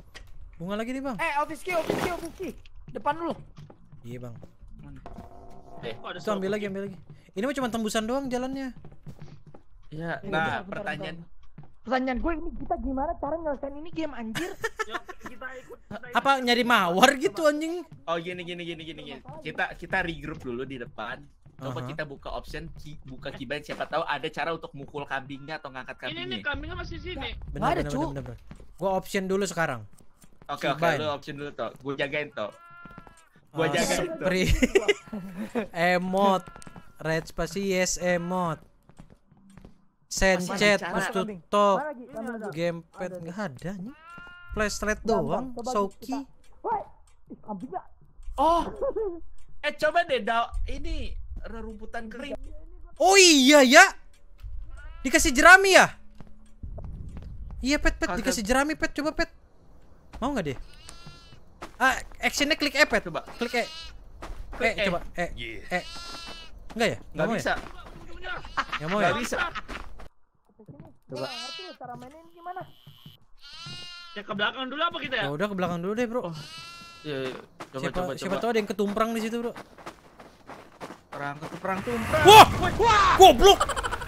Bunga lagi nih, Bang. Eh, office key, office key, office key. Depan dulu. Iya, Bang. Eh, Oh, ada Itu ambil lagi, ambil lagi. Ini mah cuma tembusan doang jalannya. ya. Nah, bentar, pertanyaan bentar. Pertanyaan gue ini kita gimana cara nyelesain ini game anjir? Yuk, kita ikut. kita ikut. Apa nyari mawar gitu anjing? Oh gini gini gini gini gini. Kita kita regroup dulu di depan. Coba Aha. kita buka option ki- buka keybind siapa tahu ada cara untuk mukul kambingnya atau ngangkat Ini nih kambingnya. kambingnya masih sini. Ada, bener, Cu. bener, bener, bener. Gua option dulu sekarang. Oke oke keybind. lu option dulu toh. Gua jagain toh. Gua Ah, jagain toh. Emot. Red space yes emot. Send Masih chat, ada push to gamepad nggak ada nih. Flashlight doang, Soki. Oh. Eh coba deh da ini rerumputan kering. Oh iya ya. Dikasih jerami ya? Iya pet pet Kagak. dikasih jerami pet coba pet. Mau nggak deh? Ah, actionnya klik E pet. Coba. Klik E. Klik Eh, E. coba E. Yeah. E. Enggak ya? Mau bisa. Ya? Nggak mau ya? Nggak bisa. Coba. Gua nggak ngerti lu cara mainin gimana. Ya ke belakang dulu apa kita ya? Ya udah ke belakang dulu deh, Bro. Iya, iya. Coba siapa coba siapa coba. tahu ada yang ketumprang di situ, Bro. Perang ke perang tumpah. Wah! Goblok.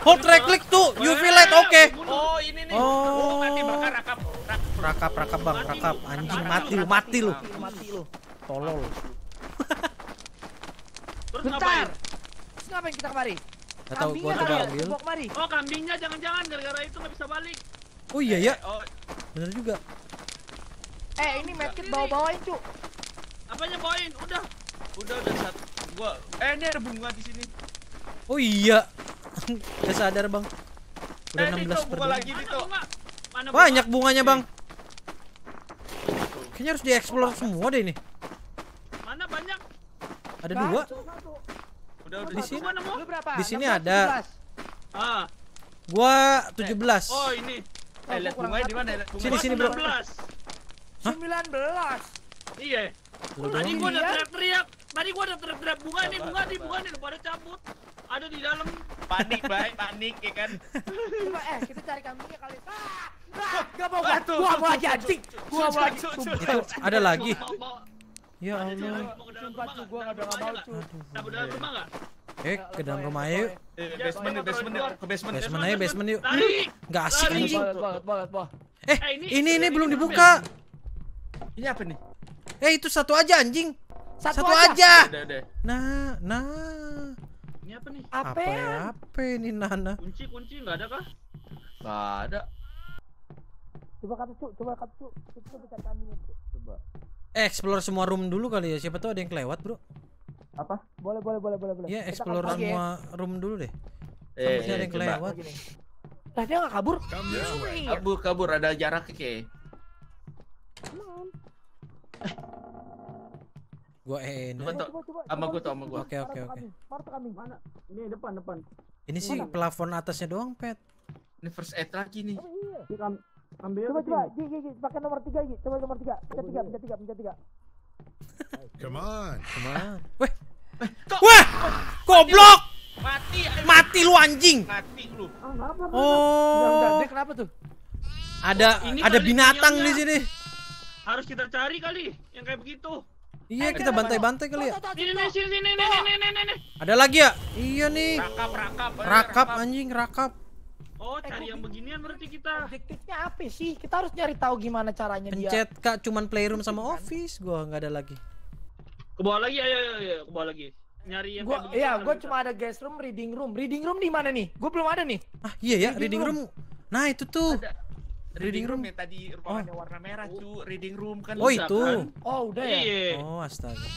Hold right click tuh. UV light oke. Oh, ini nih. Oh. mati bakar rakap. Rak- Rakap, rakap, Bang, rakap. Anjing mati lu, mati lu. Mati lu. Tolol. Terus Bentar. ngapain? Terus ngapain kita kemari? Gak tahu gua Kambingnya coba ya, ambil. Oh kambingnya jangan-jangan gara-gara itu nggak bisa balik. Oh iya ya, Oh, bener juga. Eh, ini medkit bawa-bawain, Cuk. Apanya poin? Udah. udah udah satu. Gua eh ini ada bunga di sini. Oh iya. Gak sadar, Bang. Udah eh, ini 16 tuh per lagi bunga? Banyak bunganya, Bang. Kayaknya harus dieksplor semua deh ini. Mana banyak? Ada dua. Udah udah Di sini. Di sini 16, ada. 17. Ah. Gua 17. Oh ini. Eh, lihat bunganya di mana? Sini, sini, Bro. 19. Hah? 19. Iya. Tadi gua udah Iya. teriak-teriak. Tadi gua udah teriak-teriak bunga nih, bunga nih, bunga nih, udah pada cabut. Ada di dalam. Panik, baik, panik ya kan. Coba eh kita cari kambingnya kali. Ah! Ah! Gak mau Ah, gua. mau tuh, anjing. tuh, Gua mau. Itu ada lagi. Ya Allah. Sumpah, rumah cu, gua rumah mau, aja cu. nggak? Kita ke dalam rumah nggak? Oke, ke dalam rumah yuk. Eh, basement basement ke basement. Basement aja, basement yuk. Nggak asik anjing. Eh, Eh, ini- ini belum dibuka. Ini apa nih? Eh, itu satu aja anjing. Satu, Satu aja. aja. Udah, udah. Nah, nah. Ini apa nih? Apa Apa ya? ya? Apa ini Nana? Kunci kunci nggak ada kah? Nggak ada. Coba kata cu, coba kata cu. Itu tuh bisa kambing itu. Coba. Eh, explore semua room dulu kali ya. Siapa tahu ada yang kelewat, Bro. Apa? Boleh, boleh, boleh, boleh, boleh. Iya, Kita explore kabur lagi ya. semua room dulu deh. Eh, Sampai ada eh, yang coba. kelewat. Lah dia nggak kabur? Come this way. Kabur, kabur. Ada jaraknya kayak. Gua enak. Coba tuh. Coba, coba. Sama gua tuh, sama gua. Oke, oke, oke. Tuh kambing? Mana? Ini depan depan. Ini sih plafon atasnya doang, Pet. Ini first aid lagi nih. Oh, iya. Ambil Coba, coba. Gi, gi, gi. Pakai nomor tiga, Gi. Coba nomor tiga. Pencet tiga, pencet tiga, pencet tiga. Come on. Ke mana? Weh. Wah! Goblok! Mati, ayo. Mati lu anjing. mati lu. Bentar. Oh. Kenapa tuh? Ada ada binatang di sini. Harus kita cari kali yang kayak begitu. Iya, kita bantai-bantai kali ya. Tuh, tuh, tuh, Ini tuh. nih sini sini nih nih nih nih nih. Ada lagi ya? Iya nih. Rakap, rakap. eh, Rakap anjing, rakap. Oh, cari yang beginian berarti kita. Objektifnya apa sih? Kita harus nyari tahu gimana caranya dia. Pencet Kak cuman playroom sama office. Gua nggak ada lagi. Ke bawah lagi, ayo ayo ayo ke bawah lagi. Nyari yang Gua, iya, gua cuma ada guest room, reading room. Reading room di mana nih? Gua belum ada nih. Ah, iya ya, Reading reading room. Nah, itu tuh. Ada. Reading Reading room room. yang tadi ruangannya warna merah, cu. Reading room kan. Oh, Bisa, itu. kan? Oh, udah ya. Iya. Oh, astaga.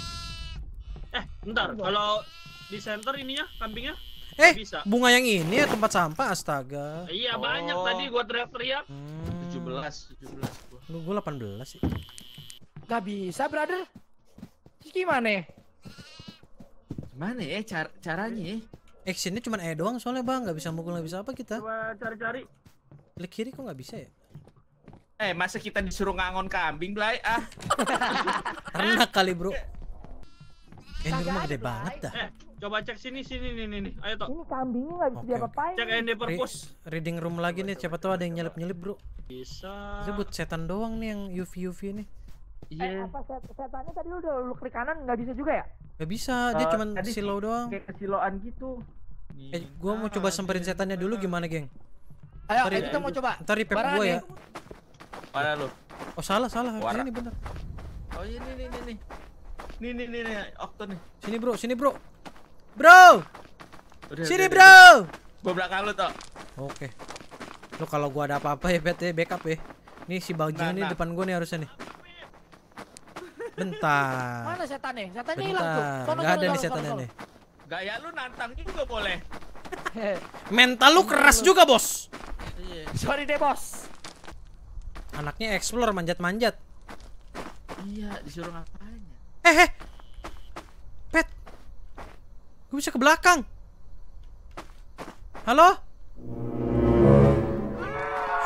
Eh, bentar. Kalau di center ininya kambingnya Eh, bisa. bunga yang ini ya tempat sampah, astaga. Iya, Oh. banyak tadi gua teriak-teriak. Hmm. 17, 17 gua. Lu gua 18 sih. Gak bisa, brother. Terus gimana ya? Gimana ya car caranya ya? Actionnya cuma E doang soalnya bang, nggak bisa mukul nggak bisa apa kita. Coba cari-cari. Klik kiri kok nggak bisa ya? Eh, masa kita disuruh ngangon kambing, Blay? Ah, Ternak kali bro. Eh, ini rumah gede banget dah. Eh, coba cek sini sini nih nih nih. Ayo tok. Ini kambingnya nggak bisa Oke, diapa-apain. Cek ND Re- purpose. reading room lagi nih, siapa tahu ada yang nyelip nyelip bro. Bisa. Itu buat setan doang nih yang UV UV nih. Eh, iya. apa set setannya tadi lu udah lu klik kanan nggak bisa juga ya? Gak bisa, dia Eh, cuman sih doang. Kayak kesiloan gitu. Eh, gua mau coba samperin setannya dulu gimana, geng? Ayo, ya, kita mau coba. Ntar gua nih. ya. Mana lu? Oh salah, salah. Warak. Sini bener. Oh iya nih nih nih nih. Nih nih nih nih, Okto nih. Sini bro, sini bro. Bro, Udah, sini udah, bro. udah. Gua belakang lu, Tok. Oke. Lo kalau gua ada apa-apa ya, Bet ya, backup ya. Nih si Bang Nah, nih nah. depan gua nih harusnya nih. Bentar. Mana setannya? Setannya hilang tuh. Sono, Gak sono, ada nih sono, setannya nih. Gaya lu nantang juga boleh. Mental lu keras juga, Bos. Iya. Sorry deh, bos. Anaknya explore manjat-manjat. Iya, disuruh ngapain ya? Eh, eh. Pet. Gue bisa ke belakang. Halo?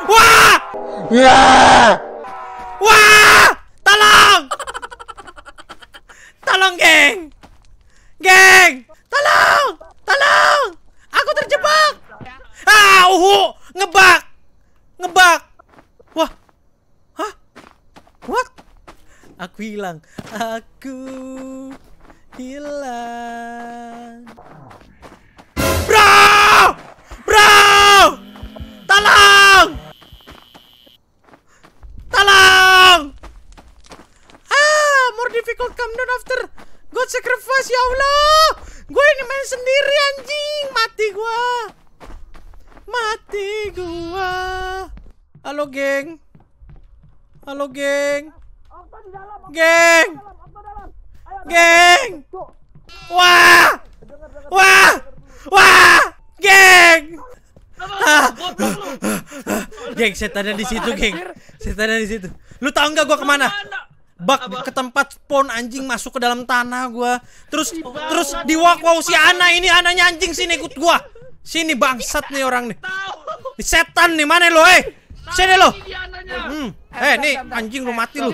Wah! Wah! Tolong! Tolong, geng! Geng! Tolong! Tolong! Aku terjebak! Ah, uhu! Ngebak! Ngebak! Wah! What? Aku hilang. Aku hilang. Bro! Bro! Tolong! Tolong! Ah, more difficult come down after God sacrifice ya Allah. Gue ini main sendiri anjing. Mati gua. Mati gua. Halo, geng. Halo, geng. Geng! Geng! Wah! Wah! Wah! Geng! Ah. Geng, setannya di situ, geng. Setannya di situ. Lu tahu nggak gua ke mana? Bak ke tempat spawn anjing masuk ke dalam tanah gua. Terus terus di wow si Ana ini ananya anjing sini ikut gua. Sini bangsat nih orang nih. Setan nih mana lo eh? Sini lo. Hmm. Eh nih anjing lu mati lu.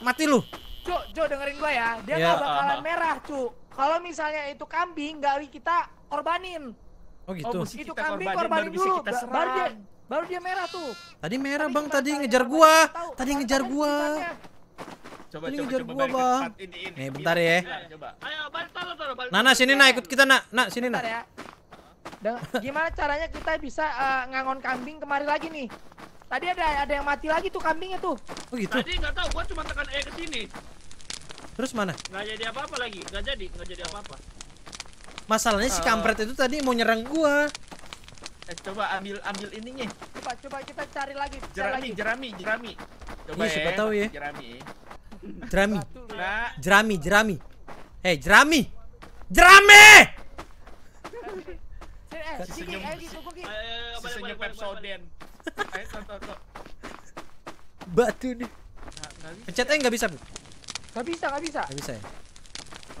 Mati lu. Cuk, Jo dengerin gua ya. Dia Ya. nggak bakalan merah, Cuk. Kalau misalnya itu kambing, nggak kita korbanin. Oh gitu. mesti Itu kita kambing korbanin, korbanin baru bisa dulu. kita ba- baru dia baru dia merah tuh. Tadi merah bang tadi ngejar gua. Tahu, Tadi ngejar gua. Coba Ini coba ngejar coba gua, Bang. ini ini. Nih, bentar ya. Coba. Ayo, balik tolong tolong balik. Nana sini nak ikut kita nak. Nak sini Bentar nak. Ya. Deng- gimana caranya kita bisa eh, ngangon kambing kemari lagi nih? Tadi ada ada yang mati lagi tuh kambingnya tuh. Oh gitu. Tadi nggak tahu, gua cuma tekan E ke sini. Terus mana? Nggak jadi apa-apa lagi, nggak jadi, nggak jadi apa-apa. Masalahnya si Eh. kampret itu tadi mau nyerang gua. Eh, coba ambil ambil ininya. Coba coba kita cari lagi. Cari Jerami, lagi. jerami, jerami. Coba Iya, siapa tahu ya. Jerami. Jerami. Nah, Jerami, jerami. Hei, jerami. Jerami! Sini, eh, sini, Senyum. eh, gitu, gua, Ki. Ayo, tuh, tuh, tuh. Batu nih. Nggak- nggak bisa. Bu. Nggak bisa, nggak bisa. Nggak bisa ya.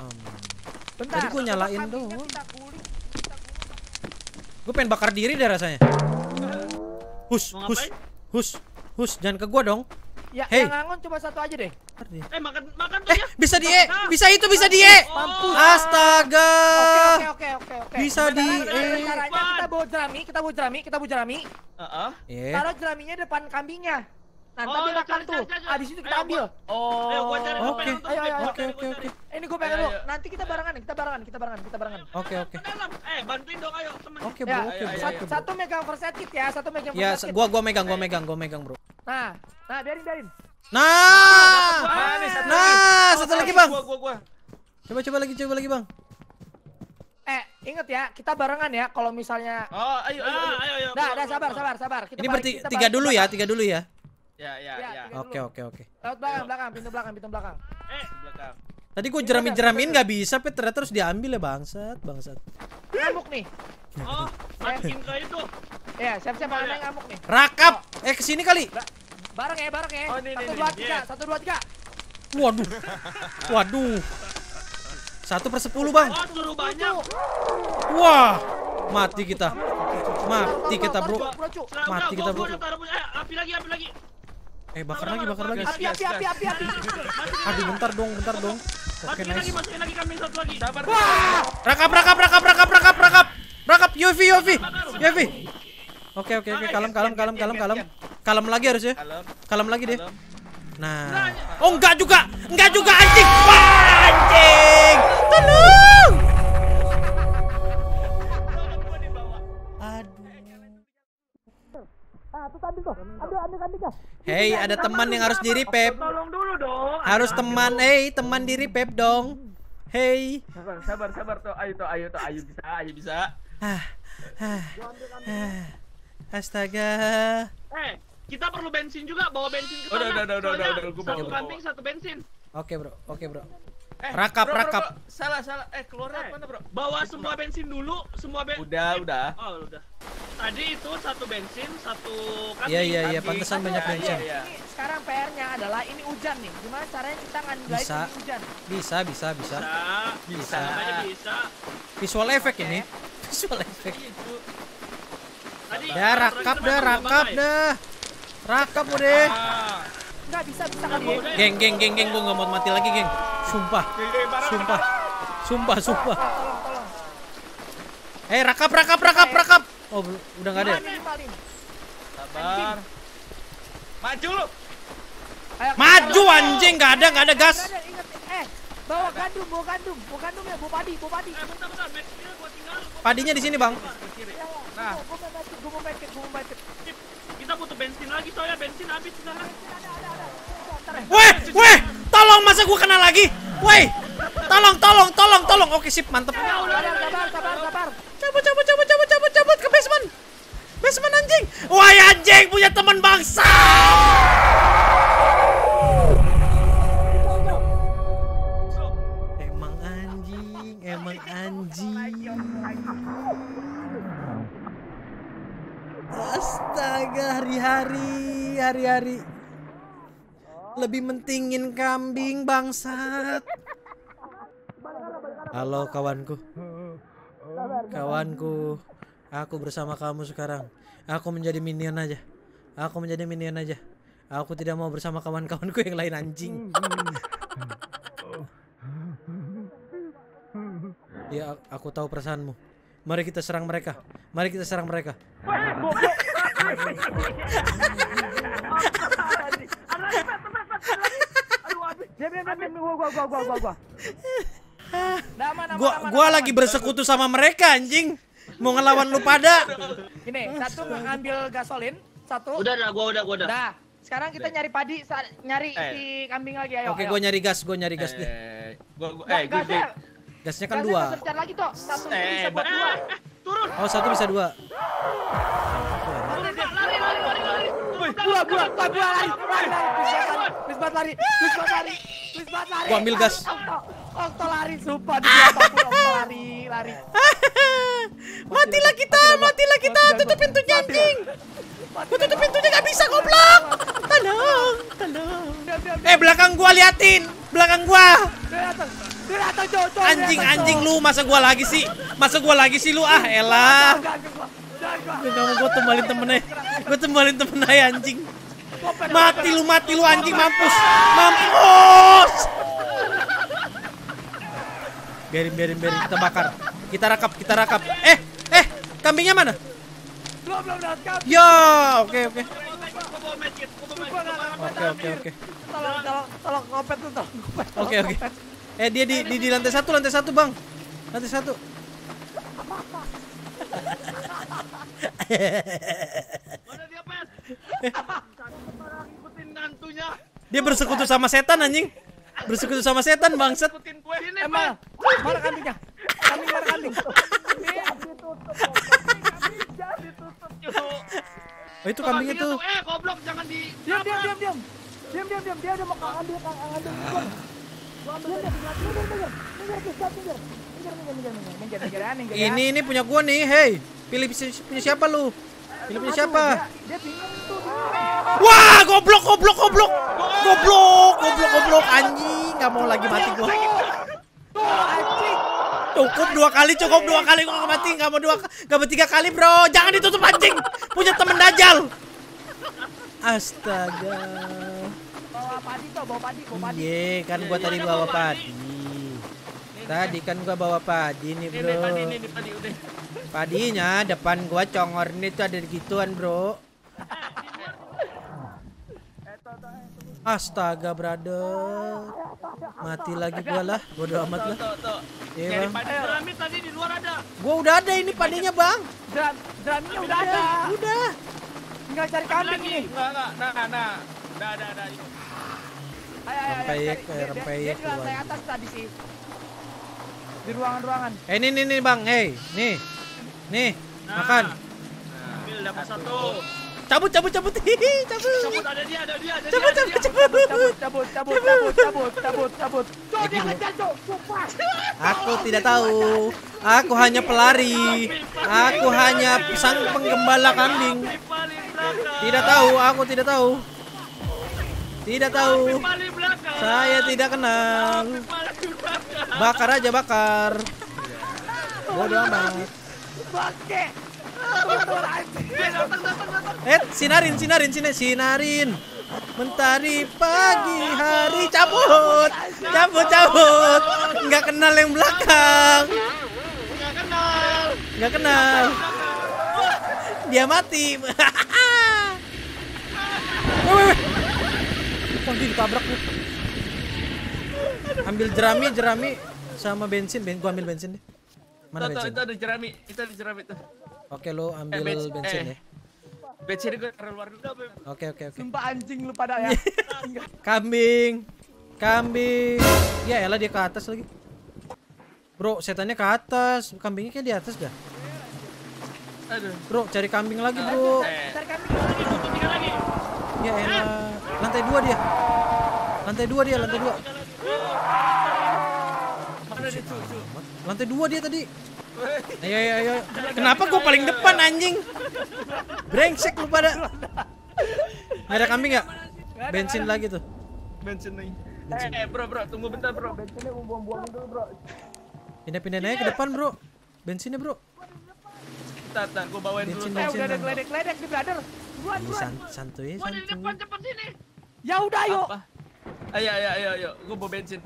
Um, Bentar. Tadi gua coba nyalain doang. Kulik. gue pengen bakar diri deh rasanya. Hus, hus, hus, hus, jangan ke gua dong. Ya, Hey. yang ngangon coba satu aja deh. Eh, makan makan tuh Eh, ya. bisa di E, Nah. bisa itu, bisa di E. Mampus. Astaga. Oke, oke, oke, oke. Bisa di E. Caranya kita bawa jerami, kita bawa jerami, kita bawa jerami. Heeh. Eh, Taruh jeraminya depan kambingnya. Nah, Oh, makan cari, tuh. Habis itu kita Ayo, ambil. Oh. Ayo, gua cari, gua Oke. Ayo, ayo, gua oke, oke, gua oke. Eh, Ini gue pengen Ayo, dulu. ayo. Nanti kita barengan, kita barengan, kita barengan, kita barengan. Oke, oke. Ke dalam. Eh, bantuin dong ayo, teman. Oke, Ya, bro, oke, ayo, bro. ayo, satu, megang first aid kit ya, satu megang Ya, first aid kit. gua gua megang, gua megang, gua megang, bro. Nah, nah biarin biarin. Nah, Ah, Nah, satu lagi, Bang. Gua, gua, gua. coba coba lagi, coba lagi, bang. Eh, inget ya, kita barengan ya. Kalau misalnya, Oh, ayo, ayo, ayo. Ah, ayo, ayo. dah, sabar, sabar, sabar. Kita Ini berarti tiga dulu ya, tiga dulu ya. Ya, ya, Ya, ya. Oke, oke, oke. Lewat belakang, belakang, pintu belakang, pintu belakang. Eh, Belakang. Tadi gua jeramin jeramin nggak bisa, Pet. Ternyata terus diambil ya bangsat, bangsat. Ngamuk nih. oh, makin ke itu. Ya, siap-siap Oh, ya. yang ngamuk nih. Rakap, eh ke sini kali. Bareng ya, bareng ya. Oh, nih, Satu, dua, tiga, satu, dua, tiga. Waduh, waduh. Satu per sepuluh bang. Oh, suruh banyak. Wah, mati kita. Mati kita bro. bro, Mati kita, bro. taruh punya. Eh, api lagi, api lagi. Eh bakar lagi, bakar lagi. Api, api, api, api, api. Aduh, bentar dong, bentar dong. Oke, Masukin lagi, nice. masukin lagi kambing satu lagi. Sabar. Rakap, rakap, rakap, rakap, rakap, rakap. Rakap, Yofi, Yofi. Yofi. Oke, oke, oke. Kalem, kalem, kalem, kalem, kalem. Kalem lagi harusnya. Kalem. Kalem lagi deh. Kalem. Nah. Oh, enggak juga. Enggak juga anjing. Wah, anjing. Tolong. Hei, ada teman yang harus diri pep. Tolong dulu dong. Harus teman, hei, teman diri pep dong. Hei. Sabar, sabar, sabar tuh. Ayo tuh, ayo tuh, ayo bisa, ayo bisa. Ah, ah, ah. Astaga. Eh, kita perlu bensin juga, bawa bensin ke Udah, sana. udah, udah, udah, udah, gua bawa, Satu bawa. satu bensin. Oke, Bro. Oke, Bro. Eh, Rakap, bro, rakap. bro. Salah, salah. Eh, keluar Eh, mana, bro? Bawa semua bensin dulu, semua bensin. Udah, udah. Oh, udah. Tadi itu satu bensin, satu kambing. Iya, iya, iya, pantesan banyak Iya, bensin. iya. Ini sekarang PR-nya adalah ini hujan nih. Gimana caranya kita ngandalin Bisa. ini hujan? Bisa, bisa, bisa. Bisa. Bisa. Visual effect ini. Visual effect. Itu. Tadi Ya, rakap dah, rakap dah. Rakap udah. Enggak bisa, bisa kan ya? Geng, geng, geng, geng, gua nggak mau mati lagi, geng. Sumpah, sumpah, sumpah, sumpah. Eh, rakap, rakap, rakap, rakap. Oh, udah nggak ada. ya? Sabar. Maju lu. Maju anjing, nggak ada, nggak ada gas. Eh, bawa gandum, bawa gandum, bawa gandum ya, bawa padi, bawa padi. Eh. Padinya di sini, Bang. Nah. Gua mau gua mau gua mau. Kita butuh bensin lagi, soalnya bensin habis sekarang. Weh, weh, tolong masa gua kena lagi? Weh, tolong, tolong, tolong, tolong. Oke, sip, mantep. Sabar, sabar, sabar, sabar. Cabut, cabut, cabut, cabut, cabut, cabut ke basement. Basement anjing. Wah, anjing punya teman bangsa. Emang anjing, emang anjing. Astaga, hari-hari, hari-hari. Lebih mentingin kambing bangsat. Halo kawanku. Kawanku, aku bersama kamu sekarang. Aku menjadi minion aja. Aku menjadi minion aja. Aku tidak mau bersama kawan-kawanku yang lain anjing. ya, aku tahu perasaanmu. Mari kita serang mereka. Mari kita serang mereka. Dia gua gua gua gua gua gua. Nah, Gua gua lagi bersekutu sama mereka anjing. Mau ngelawan lu pada. Gini, satu ngambil gasolin, satu. Udah, udah, gua udah, gua udah. Nah, sekarang kita nyari padi, nyari Eh. si kambing lagi ayo. Oke, ayo. gua nyari gas, gua nyari gas deh. Eh, gua, gua, Ga- eh, gue, gasnya, Gasnya kan gasnya dua. dicari lagi toh. Satu Eh, bisa buat dua. Turun. Oh, satu bisa dua. Lari, lari, lari, lari, Gua, gua, gua, gua lari, lari, lari. Please banget lari, please banget lari, please banget lari. Gua ambil gas. Okto, lari, sumpah di apa pun Okto lari, lari. Matilah kita, matilah kita. Tutup pintunya anjing. Gua tutup pintunya gak bisa goblok. Tolong, tolong. Eh, belakang gua liatin. Belakang gua. Anjing, anjing lu. Masa gua lagi sih? Masa gua lagi sih lu? Ah, elah. Jangan, gua, jangan, gua. Gua kamu gua tembalin tembalin temennya anjing. Mati lu, mati lu anjing mampus. Mampus. Biarin, biarin, biarin kita bakar. Kita rakap, kita rakap. Eh, eh, kambingnya mana? Belum, belum Ya, oke, oke. Oke, oke, oke. Tolong, ngopet tuh, tolong. Oke, oke. Eh, dia di, di, di lantai satu, lantai satu, bang. Lantai satu. Mana dia, ikutin. Dia bersekutu sama setan anjing. Bersekutu sama setan bangsat. Ikutin gue. Ini, Emang, mana kambingnya? Kambing mana kambing? Oh, itu kambingnya tuh. Eh, goblok jangan di Diam, diam, diam, diam. Diam, diam, diam. Dia mau gua ambil. Ini ini punya gua nih. Hey, pilih punya siapa lu? Pilih punya siapa? Wah, goblok, goblok, goblok. Goblok, goblok, goblok anjing. Gak mau lagi mati gua. Cukup dua kali, cukup dua kali gua mati. Gak mau dua, gak mau tiga kali bro. Jangan ditutup anjing. Punya temen dajal. Astaga. Bawa padi tuh, bawa padi, bawa padi. Iya, kan gua tadi bawa padi. Tadi kan gua bawa padi nih, ini bro. tadi, ini udah. Padinya depan gua congor ini tuh ada gituan, Bro. Astaga, brother. Mati lagi gua lah. Bodo amat lah. Tuh, tuh. Iya, Bang. padi. Tadi di luar ada. Gua udah ada ini padinya, Bang. Drumnya udah ada. Udah. Tinggal cari kambing ini. Enggak, enggak. Nah, nah. Dah, dah, dah. Ayo, ayo, ayo. Rempeyek, dia- rempeyek Dia di lantai atas tadi sih. Di ruangan-ruangan. Eh, ini nih, nih, Bang. Hey, nih. Nih, makan. Ambil dapat satu. Cabut, cabut, cabut. Hihi, cabut. Cabut ada dia, ada dia, ada dia. Cabut, ada cabut, dia. cabut. Cabut, cabut, cabut, cabut, cabut, cabut, cabut. Tuh, dia ngejar, Cok. Aku tidak tahu. Aku hanya pelari. Aku hanya sang penggembala kambing. Tidak tahu, aku tidak tahu. Tidak tahu. Saya tidak kenal. Bakar aja bakar. Bodoh amat. Eh. Eh, sinarin, sinarin, sini, sinarin. Mentari pagi hari cabut, cabut, cabut. Nggak kenal yang belakang. Nggak kenal. Nggak kenal. Dia mati. Weh. Wah, dia ditabrak nih. Ambil jerami, jerami sama bensin. Ben, gua ambil bensin deh. Mana Tuh, tuh, bensin? itu ada jerami. Itu ada jerami tuh. Oke, lo ambil Eh, bensin- bensin eh. ya. Bensin gue taruh luar dulu. Oke, oke, oke. Sumpah anjing lu pada ya. Kambing. Kambing. Ya elah dia ke atas lagi. Bro, setannya ke atas. Kambingnya kayak di atas dah. Aduh. Bro, cari kambing lagi, bro. Eh, Cari kambing. Lagi, lagi. Ya elah. Lantai dua dia. Lantai dua dia, lantai dua. Mana dia cucu? Lantai dua dia tadi. Ayo, ayo, ayo. Kenapa gue paling depan anjing? Brengsek lu pada. Nggak ada kambing ya? Bensin lagi tuh. Bensin nih. Eh, bro, bro, tunggu bentar, bro. Bensinnya gua buang-buang dulu, Bro. Pindah-pindah aja ke depan, bro. Bensinnya, bro. Bentar, bentar, gue bawain dulu. Bensin, Eh, bensin. udah ada geledek-geledek di brother. Buruan, Ih, buruan. san- santuy, Wah, di depan santuy. cepat sini. Ya udah, yuk. Apa? Ayo, ayo, ayo, ayo. Gue bawa bensin.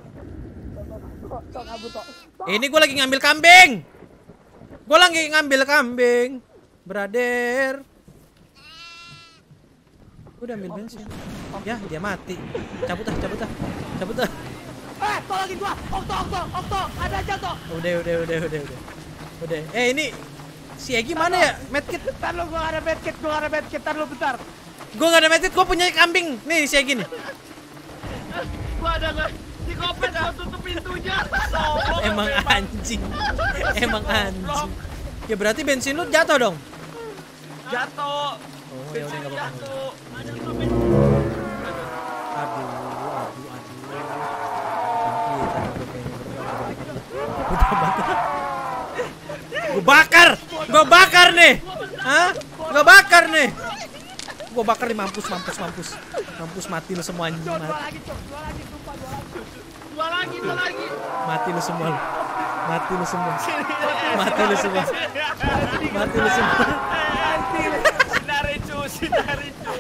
Tok, kabut, tok. Ini gue lagi ngambil kambing. Gue lagi ngambil kambing. Brother. Gue udah ambil bensin. Ya, dia mati. Cabut ah, cabut ah. Cabut ah. Eh, tolongin gua. Okto, Okto, Okto. Ada aja, Okto. Udah, udah, udah, udah, udah. Udah. Eh, ini si Egi mana ya? Medkit. Bentar lu, gua ada medkit, gua ada medkit. Bentar lu, bentar. Gue gak ada medkit, gue punya kambing. Nih si Egi nih. Gua ada nggak? Si kopet gua tutup pintunya. Sombong Emang anjing. Emang anjing. Ya berarti bensin lu jatuh dong. Jatuh. Oh, ya udah enggak apa-apa. Aduh, aduh, aduh. Gue bakar, gue bakar nih. Hah? Gue bakar nih. Gue bakar nih mampus, mampus, mampus. Mampus mati lu semua anjing Dua mati. lagi. Dua lagi, sumpah, dua lagi. Dua lagi, dua lagi. Mati lu semua. Mati lu semua. Mati lu semua. Mati lu semua.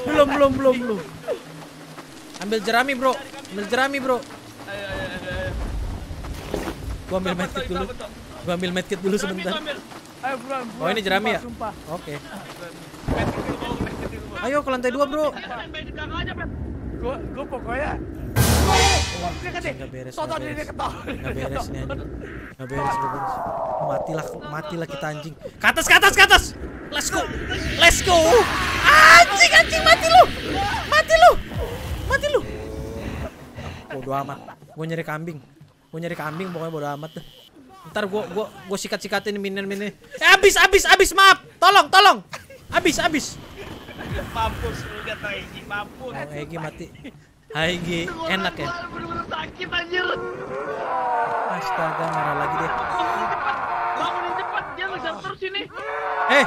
Belum, belum, belum, belum. Ambil jerami, Bro. Ambil jerami, Bro. Ayo, ayo, ayo, ayo. Gua ambil medkit dulu. Gua ambil medkit dulu sebentar. ambil. Ayo, buruan, Oh, ini jerami ya? Oke. Dulu. Ayo ke lantai dua, Bro. Gua pokoknya. Nggak beres, ini beres. nih anjing. Nggak beres, beres. Matilah, matilah kita anjing. Ke atas, ke atas, ke atas. Let's go. Let's go. Anjing, anjing mati lu. Mati lu. Mati lu. Bodo amat. Gue nyari kambing. Gue nyari kambing pokoknya bodo amat deh. Ntar gue gua gua sikat-sikatin minion-minion. Eh, abis, abis, abis, maaf. Tolong, tolong. Abis, abis. Mampus lu lihat Egi, mampus. Oh, mati. Enak ya. Gua bener-bener sakit anjir. Astaga, marah lagi deh. Bangunin cepat. Bangunin cepat. Dia ngejar terus ini. Eh,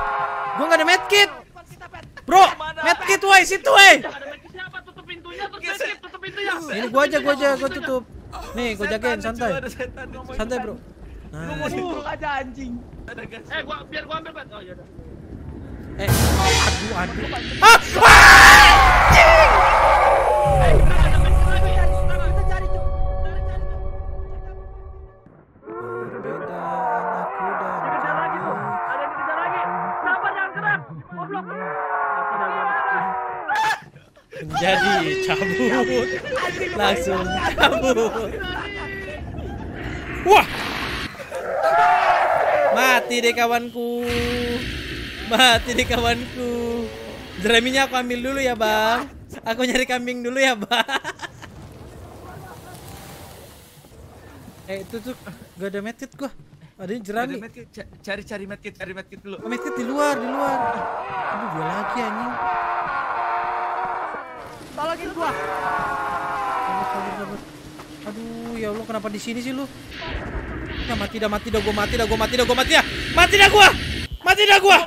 gua nggak ada medkit. Bro, medkit woi, situ woi. Ada medkit siapa? Tutup pintunya, tutup medkit, tutup pintunya. Ini gua aja, gua aja, gua tutup. Nih, gua jagain santai. Santai. Bro. Nah, aja anjing. Ada gas. Eh, gua biar gua ambil, Pet. Oh, iya dah. Eh, aduh, aduh. Ah, anjing! Menjadi cabut. Langsung cabut. Wah! Mati deh kawanku. Mati deh kawanku. Jereminya aku ambil dulu ya, Bang. Aku nyari kambing dulu ya, Bang. Eh, itu tuh gak ada medkit gua. Ada Ada jerami. medkit, ca- cari cari medkit, cari medkit dulu. Oh, medkit di luar, di luar. Aduh, dua lagi anjing. Tolongin gua. Aduh, ya Allah kenapa di sini sih lu? Ya mati dah, mati dah, gua mati dah, gua mati dah, gua mati dah. Mati dah gua. Mati dah gua.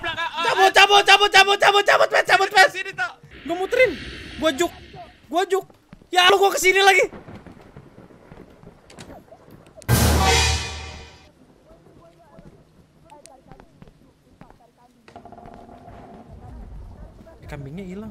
Cabut, cabut, cabut, cabut, cabut, cabut, pet, cabut. Sini tak. Gua muterin. Gua juk. Gua juk. Ya lu gua ke sini lagi. Kambingnya hilang.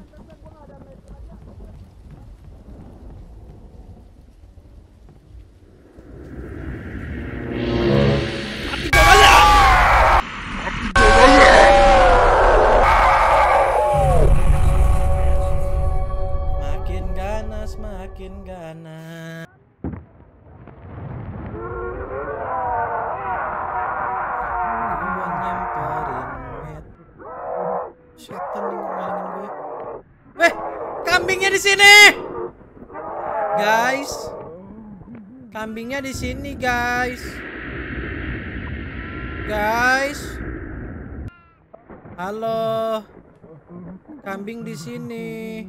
Di sini, guys. Guys. Halo. Kambing di sini.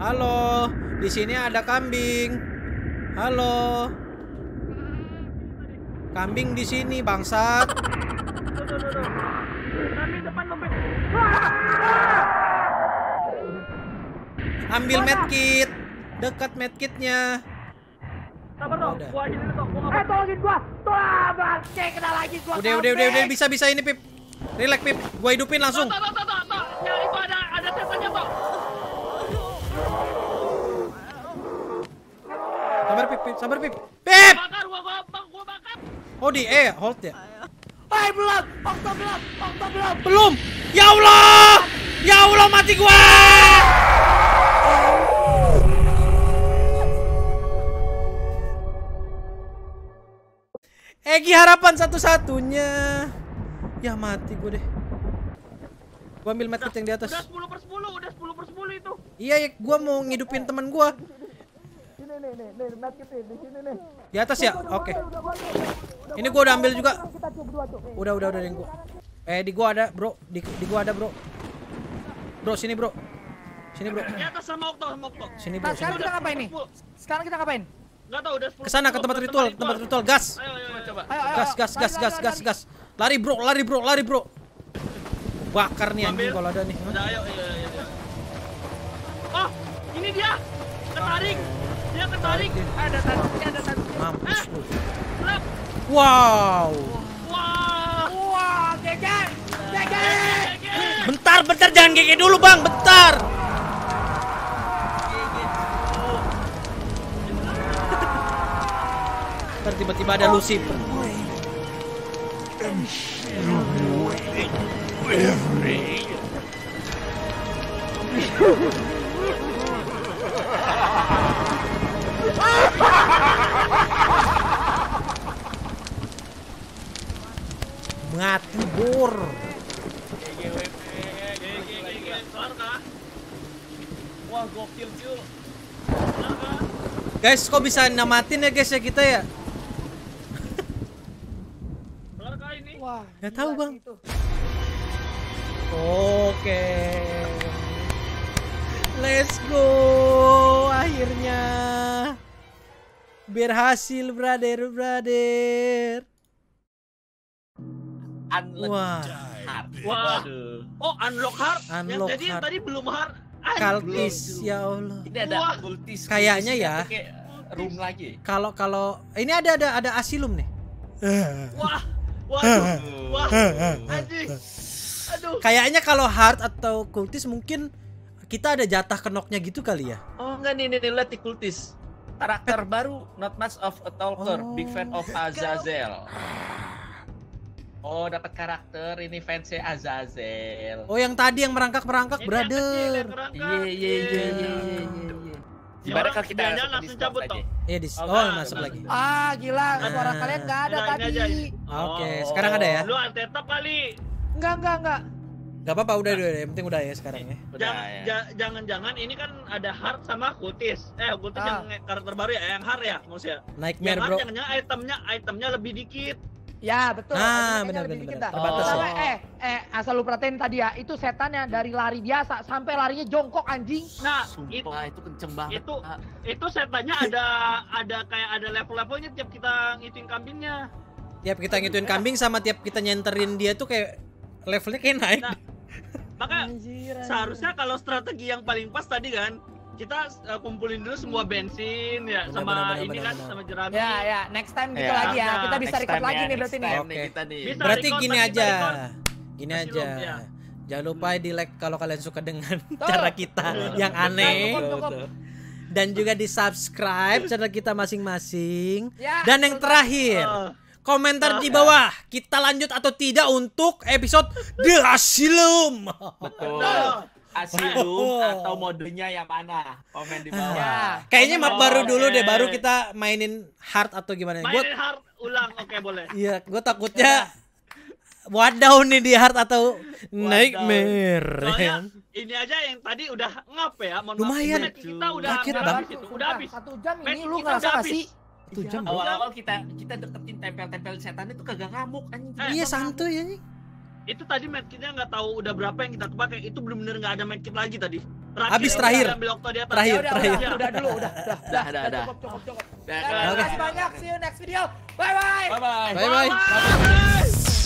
Halo, di sini ada kambing. Halo. Kambing di sini, bangsat. Ambil medkit. Dekat medkitnya. Sabar dong. Udah. Gua aja dulu dong. Gua Eh, tolongin gua. Tuh, bangke kena lagi gua. Udah, udah, udah, udah, bisa, bisa ini, Pip. Relax, Pip. Gua hidupin langsung. Ya itu ada ada setannya tok. Sabar, Pip, Pip. Sabar, Pip. Pip! Bakar gua gua bang gua bakar. Oh, di E, hold ya. Hai, belum. Okto belum. Okto belum. Belum. Ya Allah! Ya Allah, mati gua! Egi harapan satu-satunya. Ya mati gue deh. Gua ambil medkit yang di atas. Udah 10 per 10, udah 10 per 10 itu. Iya, ya, gua mau ngidupin teman gua. Sini nih, nih, nih, medkit nih, di sini nih. Di atas ya? Oke. Ini gua udah ambil juga. Kita coba berdua tuh. Udah, udah, udah yang gua. Eh, di gua ada, Bro. Di, di gua ada, Bro. Bro, sini, Bro. Sini, Bro. Di atas sama Okto, sama Okto. Sini, Nah, Bro. sekarang Sini. kita ngapain nih? Sekarang kita ngapain? Enggak tahu udah 10. Ke sana ke tempat ritual, tempat ritual. Gas. Ayo, ayo, ayo. Coba. Ayo, ayo, Gas, gas, Lari, gas, gas, lari, gas, lari. gas. Lari, Bro. Lari, Bro. Lari, Bro. Bakar nih anjing Ambil. kalau ada nih. Udah, ayo, ayo, ayo. ayo. Oh, ini dia. Ketarik. Dia ketarik. Ada tanduknya, ada tanduknya. Mampus lu. Lap. Wow. Wah. Wah, gege, gege. Bentar, bentar jangan GG dulu, Bang. Bentar. Tiba-tiba ada Lucifer. Mati bor. Guys, kok bisa namatin ya guys ya kita ya? Berhasil, brother, brother. Unlock Wah, heart. Wah. Waduh. Oh, unlock heart. Yang Unlock tadi yang heart. tadi belum heart. Ah, kaltis ya Allah. Ini ada Wah. multis. Kayaknya ya. Kayak room lagi. Kalau kalau ini ada ada ada asilum nih. Wah. Waduh. Wah. Anjing. Aduh. Kayaknya kalau hard atau kultis mungkin kita ada jatah kenoknya gitu kali ya. Oh enggak nih nih, nih lihat di kultis. Karakter baru, not much of a talker, big fan of Azazel. Oh, dapat karakter ini fansnya Azazel. Oh, yang tadi yang merangkak-merangkak, brother. Iya iya iya iya iya iya. Gimana orang kalau kita langsung cabut, aja? Tom. Iya, di Oh, Oh, masuk lagi. Ah, gila, suara Ah. kalian nggak ada tadi. Oke, Oh. sekarang ada ya? Lu tetap kali. Enggak, enggak, enggak. Gak apa-apa, udah, udah, yang penting udah ya sekarang ya. Jangan, ya. ja- jangan-jangan ini kan ada heart sama kultis. Eh, kultis Ah. yang karakter baru ya, yang heart ya maksudnya. Nightmare, yang bro. jangan-jangan itemnya itemnya lebih dikit. Ya, betul. Ah, Tadi benar, benar, dikit benar. dah. Terbatas ya. eh, eh, asal lu perhatiin tadi ya, itu setannya dari lari biasa sampai larinya jongkok anjing. Nah, itu Sumpah itu kenceng banget. itu- itu setannya ada ada kayak ada level-levelnya tiap kita ngituin kambingnya. Tiap kita ngituin kambing sama tiap kita nyenterin dia tuh kayak levelnya kayak naik. Nah, Maka Anjir, anjir. seharusnya kalau strategi yang paling pas tadi kan kita uh, kumpulin dulu semua bensin ya sama benar, benar, ini kan benar. sama jerami. Ya, ya, next time gitu Ya. lagi ya. Kita bisa record time lagi ya, nih berarti nih. nih kita nih. Bisa. Berarti record, gini aja. Gini Masih aja. belum, ya. Jangan lupa di like kalau kalian suka dengan Tuh. cara kita yang aneh. Cukup, cukup. Dan juga di subscribe channel kita masing-masing. Ya, Dan yang terakhir, Ah. Komentar di bawah. Kita lanjut atau tidak untuk episode The Asylum. Betul. Asilum atau modenya yang mana? Komen di bawah. Ya. Kayaknya map Oh, baru dulu deh, baru kita mainin hard atau gimana. Gue Mainin hard ulang, oke boleh. Iya, gue takutnya wadaw nih di hard atau nightmare. ya Soalnya kan? ini aja yang tadi udah ngap ya, mohon Lumayan. maaf. Kita udah habis itu, udah habis. Satu jam Men, ini lu ngerasa udah gak sih? Satu jam. bro. Awal-awal kita kita deketin tempel-tempel setan itu kagak ngamuk anjing. Eh, Iya santuy ya nih. Itu tadi medkitnya nggak tahu udah berapa yang kita pakai. Itu benar-benar nggak ada medkit lagi tadi. Terakhir, Habis ya, terakhir. udah. Terakhir, Ya udah, terakhir. udah, udah dulu, udah, udah, Udah, udah, udah. cukup, cukup, cukup. Udah, Terima udah. kasih banyak. See you next video. Bye bye. Bye bye. Bye bye. Bye.